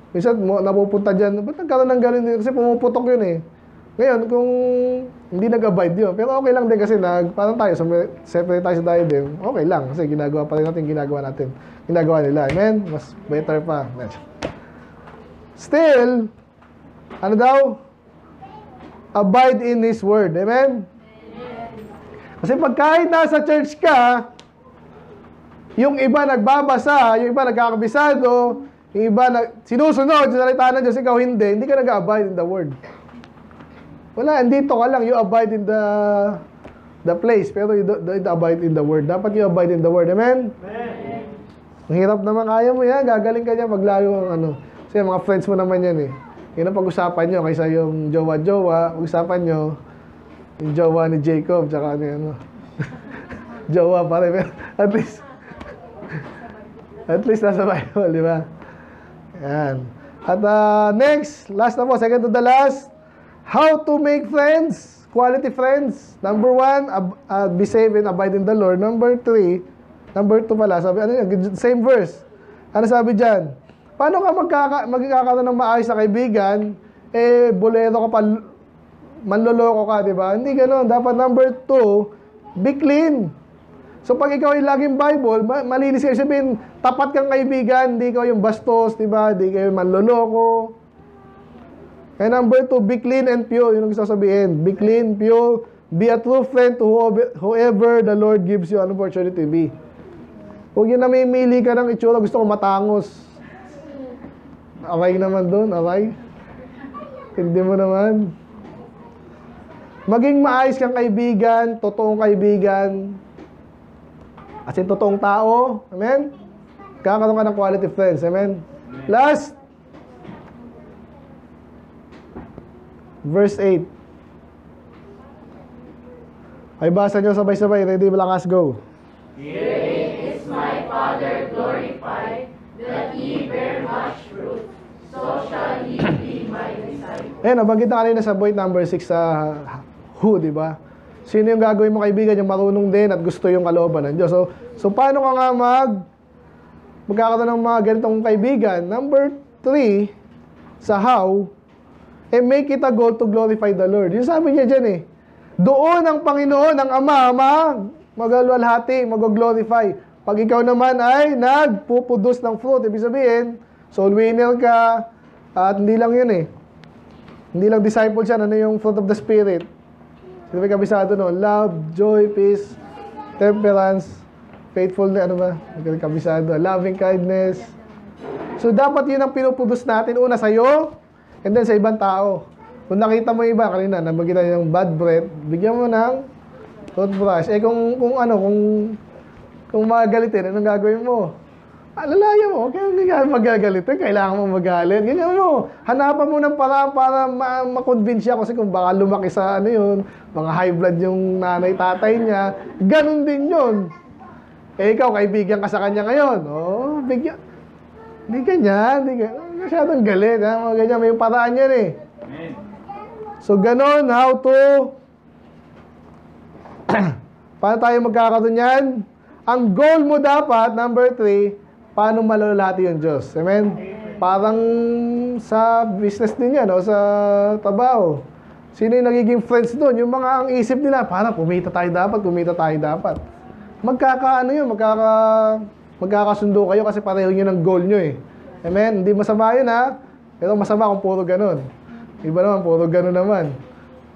Minsan mo, napupunta dyan, ba't nagkaroon ng ganun? Kasi pumuputok yun eh. Ngayon, kung hindi nag-abide yun, pero okay lang din kasi nag, parang tayo, separate tayo sa tayo din, okay lang. Kasi ginagawa pa rin natin, ginagawa natin. Ginagawa nila. Amen? Mas better pa. Still, ano daw? Abide in His Word. Amen? Kasi pag kahit nasa church ka, yung iba nagbabasa, yung iba nagkakabisado, yung iba na, sinusunod sa salita ng Diyos, ikaw hindi, hindi ka nag-abide in the Word. Wala, andito ka lang, you abide in the the place, pero you don't, don't abide in the Word. Dapat you abide in the Word. Amen? Amen. Ang hirap naman, kaya mo yan, gagaling ka dyan, maglayo ang ano. Kasi mga friends mo naman yan eh. Yun ang pag-usapan nyo, kaysa yung jowa-jowa, pag-usapan nyo, yung jowa ni Jacob, tsaka ano ano. [laughs] jowa pa rin, at least, at least nasa Bible, di ba? Yan. At uh, next, last na po, second to the last, how to make friends, quality friends. Number one, ab- uh, be safe and abide in the Lord. Number three, number two pala, sabi, ano yun, same verse. Ano sabi dyan? Paano ka magkaka, magkakaroon ng maayos na kaibigan, eh, bolero ka pa, manloloko ka, di ba? Hindi ganoon. Dapat number two, be clean. So pag ikaw ay laging Bible, ma- malinis ka. Sabihin, tapat kang kaibigan, hindi ikaw yung bastos, di ba? Hindi kayo manloloko. And number two, be clean and pure. Yun ang gusto sabihin. Be clean, pure. Be a true friend to whoever, the Lord gives you an opportunity to be. Huwag yun namimili ka ng itsura, gusto ko matangos. Aray naman doon, aray. Hindi mo naman. Maging maayos kang kaibigan, totoong kaibigan, as in totoong tao. Amen? Kakaroon ka ng quality friends. Amen? Last, verse 8. Ay basa nyo sabay-sabay. Ready, malakas, go. Herein is my Father glorified, that ye bear much fruit, so shall ye be my disciples. Eh, nabanggit na kanina sa point number 6 sa who, di ba? Sino yung gagawin mo kaibigan yung marunong din at gusto yung kalooban ng Diyos. So, so paano ka nga mag magkakaroon ng mga ganitong kaibigan? Number 3, sa how, eh make it a goal to glorify the Lord. Yung sabi niya dyan eh. Doon ang Panginoon, ang Ama, Ama, magalwalhati, mag-glorify. Pag ikaw naman ay nagpupudos ng fruit, ibig sabihin, soul winner ka, at hindi lang yun eh. Hindi lang disciple siya, ano yung fruit of the Spirit. Sino may kabisado no? Love, joy, peace, temperance, faithfulness, ano ba? Hindi kabisado. Loving kindness. So, dapat yun ang pinupudos natin. Una sa'yo, and then sa ibang tao. Kung nakita mo iba, kanina, nabagyan tayo ng bad breath, bigyan mo ng toothbrush. Eh, kung, kung ano, kung, kung magagalitin, anong gagawin mo? Alalaya mo, kaya hindi ka magagalitin, kailangan mo magalit. Ganyan mo. Hanapan mo ng paraan para ma- ma-convince siya kasi kung baka lumaki sa ano yun, mga high blood yung nanay, tatay niya, ganun din yun. Eh, ikaw, kaibigan ka sa kanya ngayon. Oh, bigyan. Hindi ganyan, hindi ganyan. Masyadong galit, ha? Mga ganyan, may paraan yan eh. Amen. So, ganon, how to... [clears throat] paano tayo magkakaroon yan? Ang goal mo dapat, number three, paano malalati yung Diyos. Amen? Parang sa business din yan, o sa trabaho. Sino yung nagiging friends doon? Yung mga ang isip nila, parang kumita tayo dapat, kumita tayo dapat. Magkakaano yun, magkaka, magkakasundo kayo kasi pareho nyo ng goal nyo eh. Amen? Hindi masama yun ha. Pero masama kung puro ganun. Iba naman, puro ganun naman.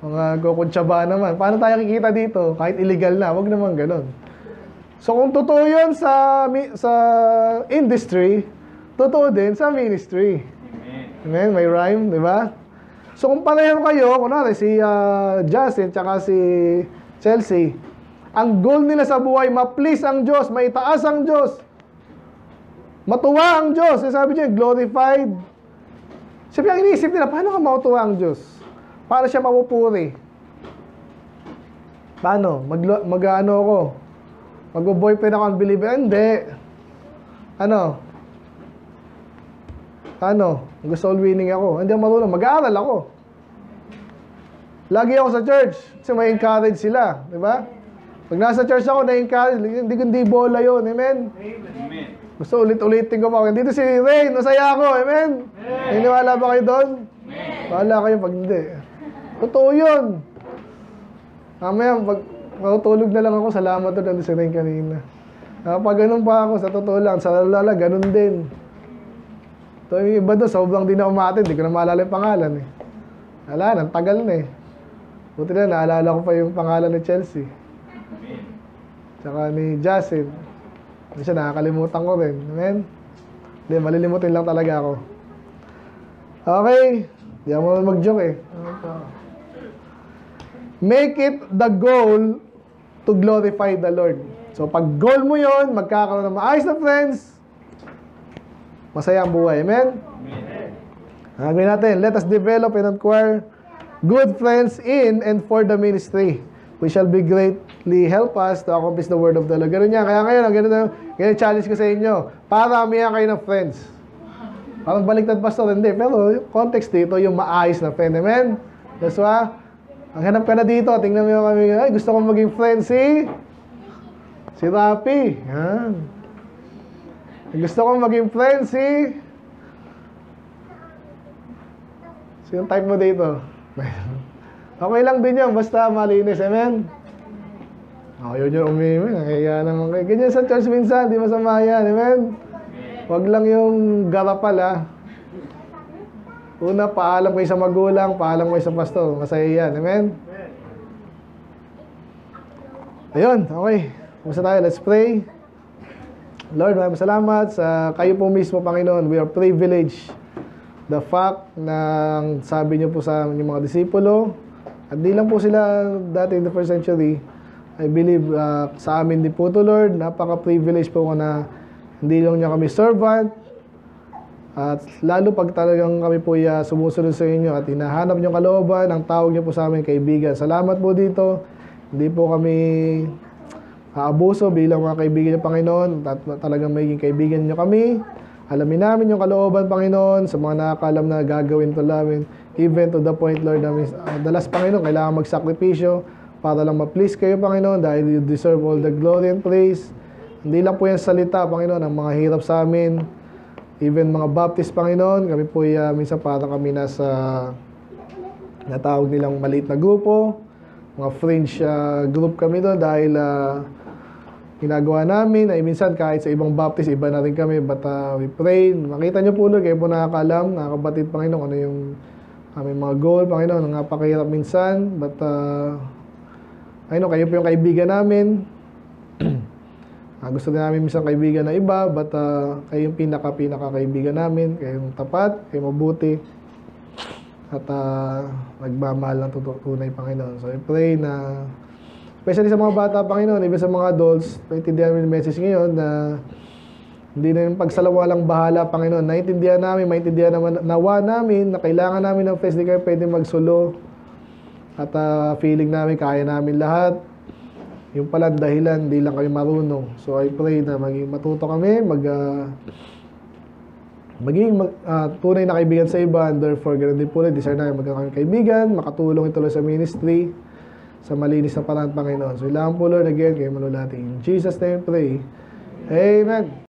Mga kukuntsaba naman. Paano tayo kikita dito? Kahit illegal na, wag naman ganun. So kung totoo yun sa, sa industry, totoo din sa ministry. Amen. Amen? May rhyme, di ba? So kung pareho kayo, kunwari si ah, Justin tsaka si Chelsea, ang goal nila sa buhay, ma-please ang Diyos, maitaas ang Diyos, matuwa ang Diyos. Eh, sabi niya, glorified. Sabi ang iniisip nila, paano ka matuwa ang Diyos? Paano siya mapupuri? Paano? Mag, mag ano ako? Mag-boyfriend ako unbeliever? Hindi. Ano? Ano? Gusto all winning ako. Hindi ako marunong. Mag-aaral ako. Lagi ako sa church. Kasi may encourage sila. Di ba? Pag nasa church ako, na-encourage. Hindi ko hindi bola yun. Amen? Amen. Gusto ulit-ulitin ko pa. Dito si Rain. Masaya ako. Amen? Naniniwala ba kayo doon? Wala kayo pag hindi. Totoo yun. Mamaya, pag matutulog na lang ako, salamat doon. Si Rain kanina. Kapag ganun pa ako, sa totoo lang, sa lalala, ganun din. Ito yung iba doon, sobrang di na umatin, di ko na maalala yung pangalan eh. Wala na, ang tagal na eh. Buti na, naalala ko pa yung pangalan ni Chelsea. Tsaka ni Justin. Hindi siya, nakakalimutan ko rin. Amen? Hindi, malilimutin lang talaga ako. Okay. Hindi ako mag-joke eh. Make it the goal to glorify the Lord. So, pag goal mo yon magkakaroon ng maayos na friends, masaya ang buhay. Amen? Amen. Ang gawin natin, let us develop and acquire good friends in and for the ministry. We shall be greatly help us to accomplish the word of the Lord. Ganun yan. Kaya ngayon, ganun, ganun challenge ko sa inyo. Para umiyak kayo ng friends. Parang baliktad pastor, hindi. Pero context dito, yung maayos na friend. Amen? That's why, ang hanap ka na dito, tingnan mo kami, ay, gusto kong maging friend si, si Rapi. Yan. Gusto kong maging friend si, Sino type mo dito? [laughs] okay lang din yan, basta malinis. Amen? Oh, yun yung umimi. Nakaya naman kayo. Ganyan sa church minsan, di masama yan. Amen? Huwag lang yung garapal, ha? Una, paalam kayo sa magulang, paalam kayo sa pastor. Masaya yan. Amen? Ayun, okay. Kumusta tayo? Let's pray. Lord, maraming salamat sa kayo po mismo, Panginoon. We are privileged the fact na sabi niyo po sa inyong mga disipulo, at di lang po sila dati in the first century, I believe uh, sa amin din po to Lord, napaka-privilege po ko na hindi lang niya kami servant, at lalo pag talagang kami po ya sumusunod sa inyo at hinahanap niyo kalooban, ang tawag niyo po sa amin kaibigan. Salamat po dito. Hindi po kami aabuso bilang mga kaibigan niyo Panginoon at talagang magiging kaibigan niyo kami. Alamin namin yung kalooban, Panginoon, sa mga nakakalam na gagawin to namin. Even to the point, Lord, namin, uh, dalas, Panginoon, kailangan magsakripisyo para lang ma-please kayo, Panginoon, dahil you deserve all the glory and praise. Hindi lang po yan salita, Panginoon, ang mga hirap sa amin. Even mga baptist, Panginoon, kami po uh, minsan parang kami nasa natawag nilang maliit na grupo. Mga fringe ah, group kami doon dahil ah, ginagawa namin ay minsan kahit sa ibang baptist, iba na rin kami, but ah, we pray. Makita niyo po, Lord, kayo po nakakaalam, nakakabatid, Panginoon, ano yung aming mga goal, Panginoon, ang napakahirap minsan, but uh, Panginoon, kayo po yung kaibigan namin. Ah, gusto din namin minsan kaibigan na iba, but ah, kayo yung pinaka-pinaka kaibigan namin, kayo yung tapat, kayo mabuti, at uh, nagmamahal ng tunay, Panginoon. So, I pray na, especially sa mga bata, Panginoon, even sa mga adults, naintindihan namin yung message ngayon na hindi na yung pagsalawalang bahala, Panginoon. Naintindihan namin, maintindihan naman, nawa namin na kailangan namin ng face, di kayo pwede magsulo. At ah, feeling namin, kaya namin lahat. Yung pala dahilan, hindi lang kami marunong. So I pray na maging matuto kami, mag, ah, maging mag, ah, tunay na kaibigan sa iba. And therefore, ganun din po ulit, desire namin magkakaroon ng kaibigan, makatulong ituloy sa ministry, sa malinis na paraan, Panginoon. So, ilangan po, Lord, again, kayo manulati. In Jesus' name, pray. Amen.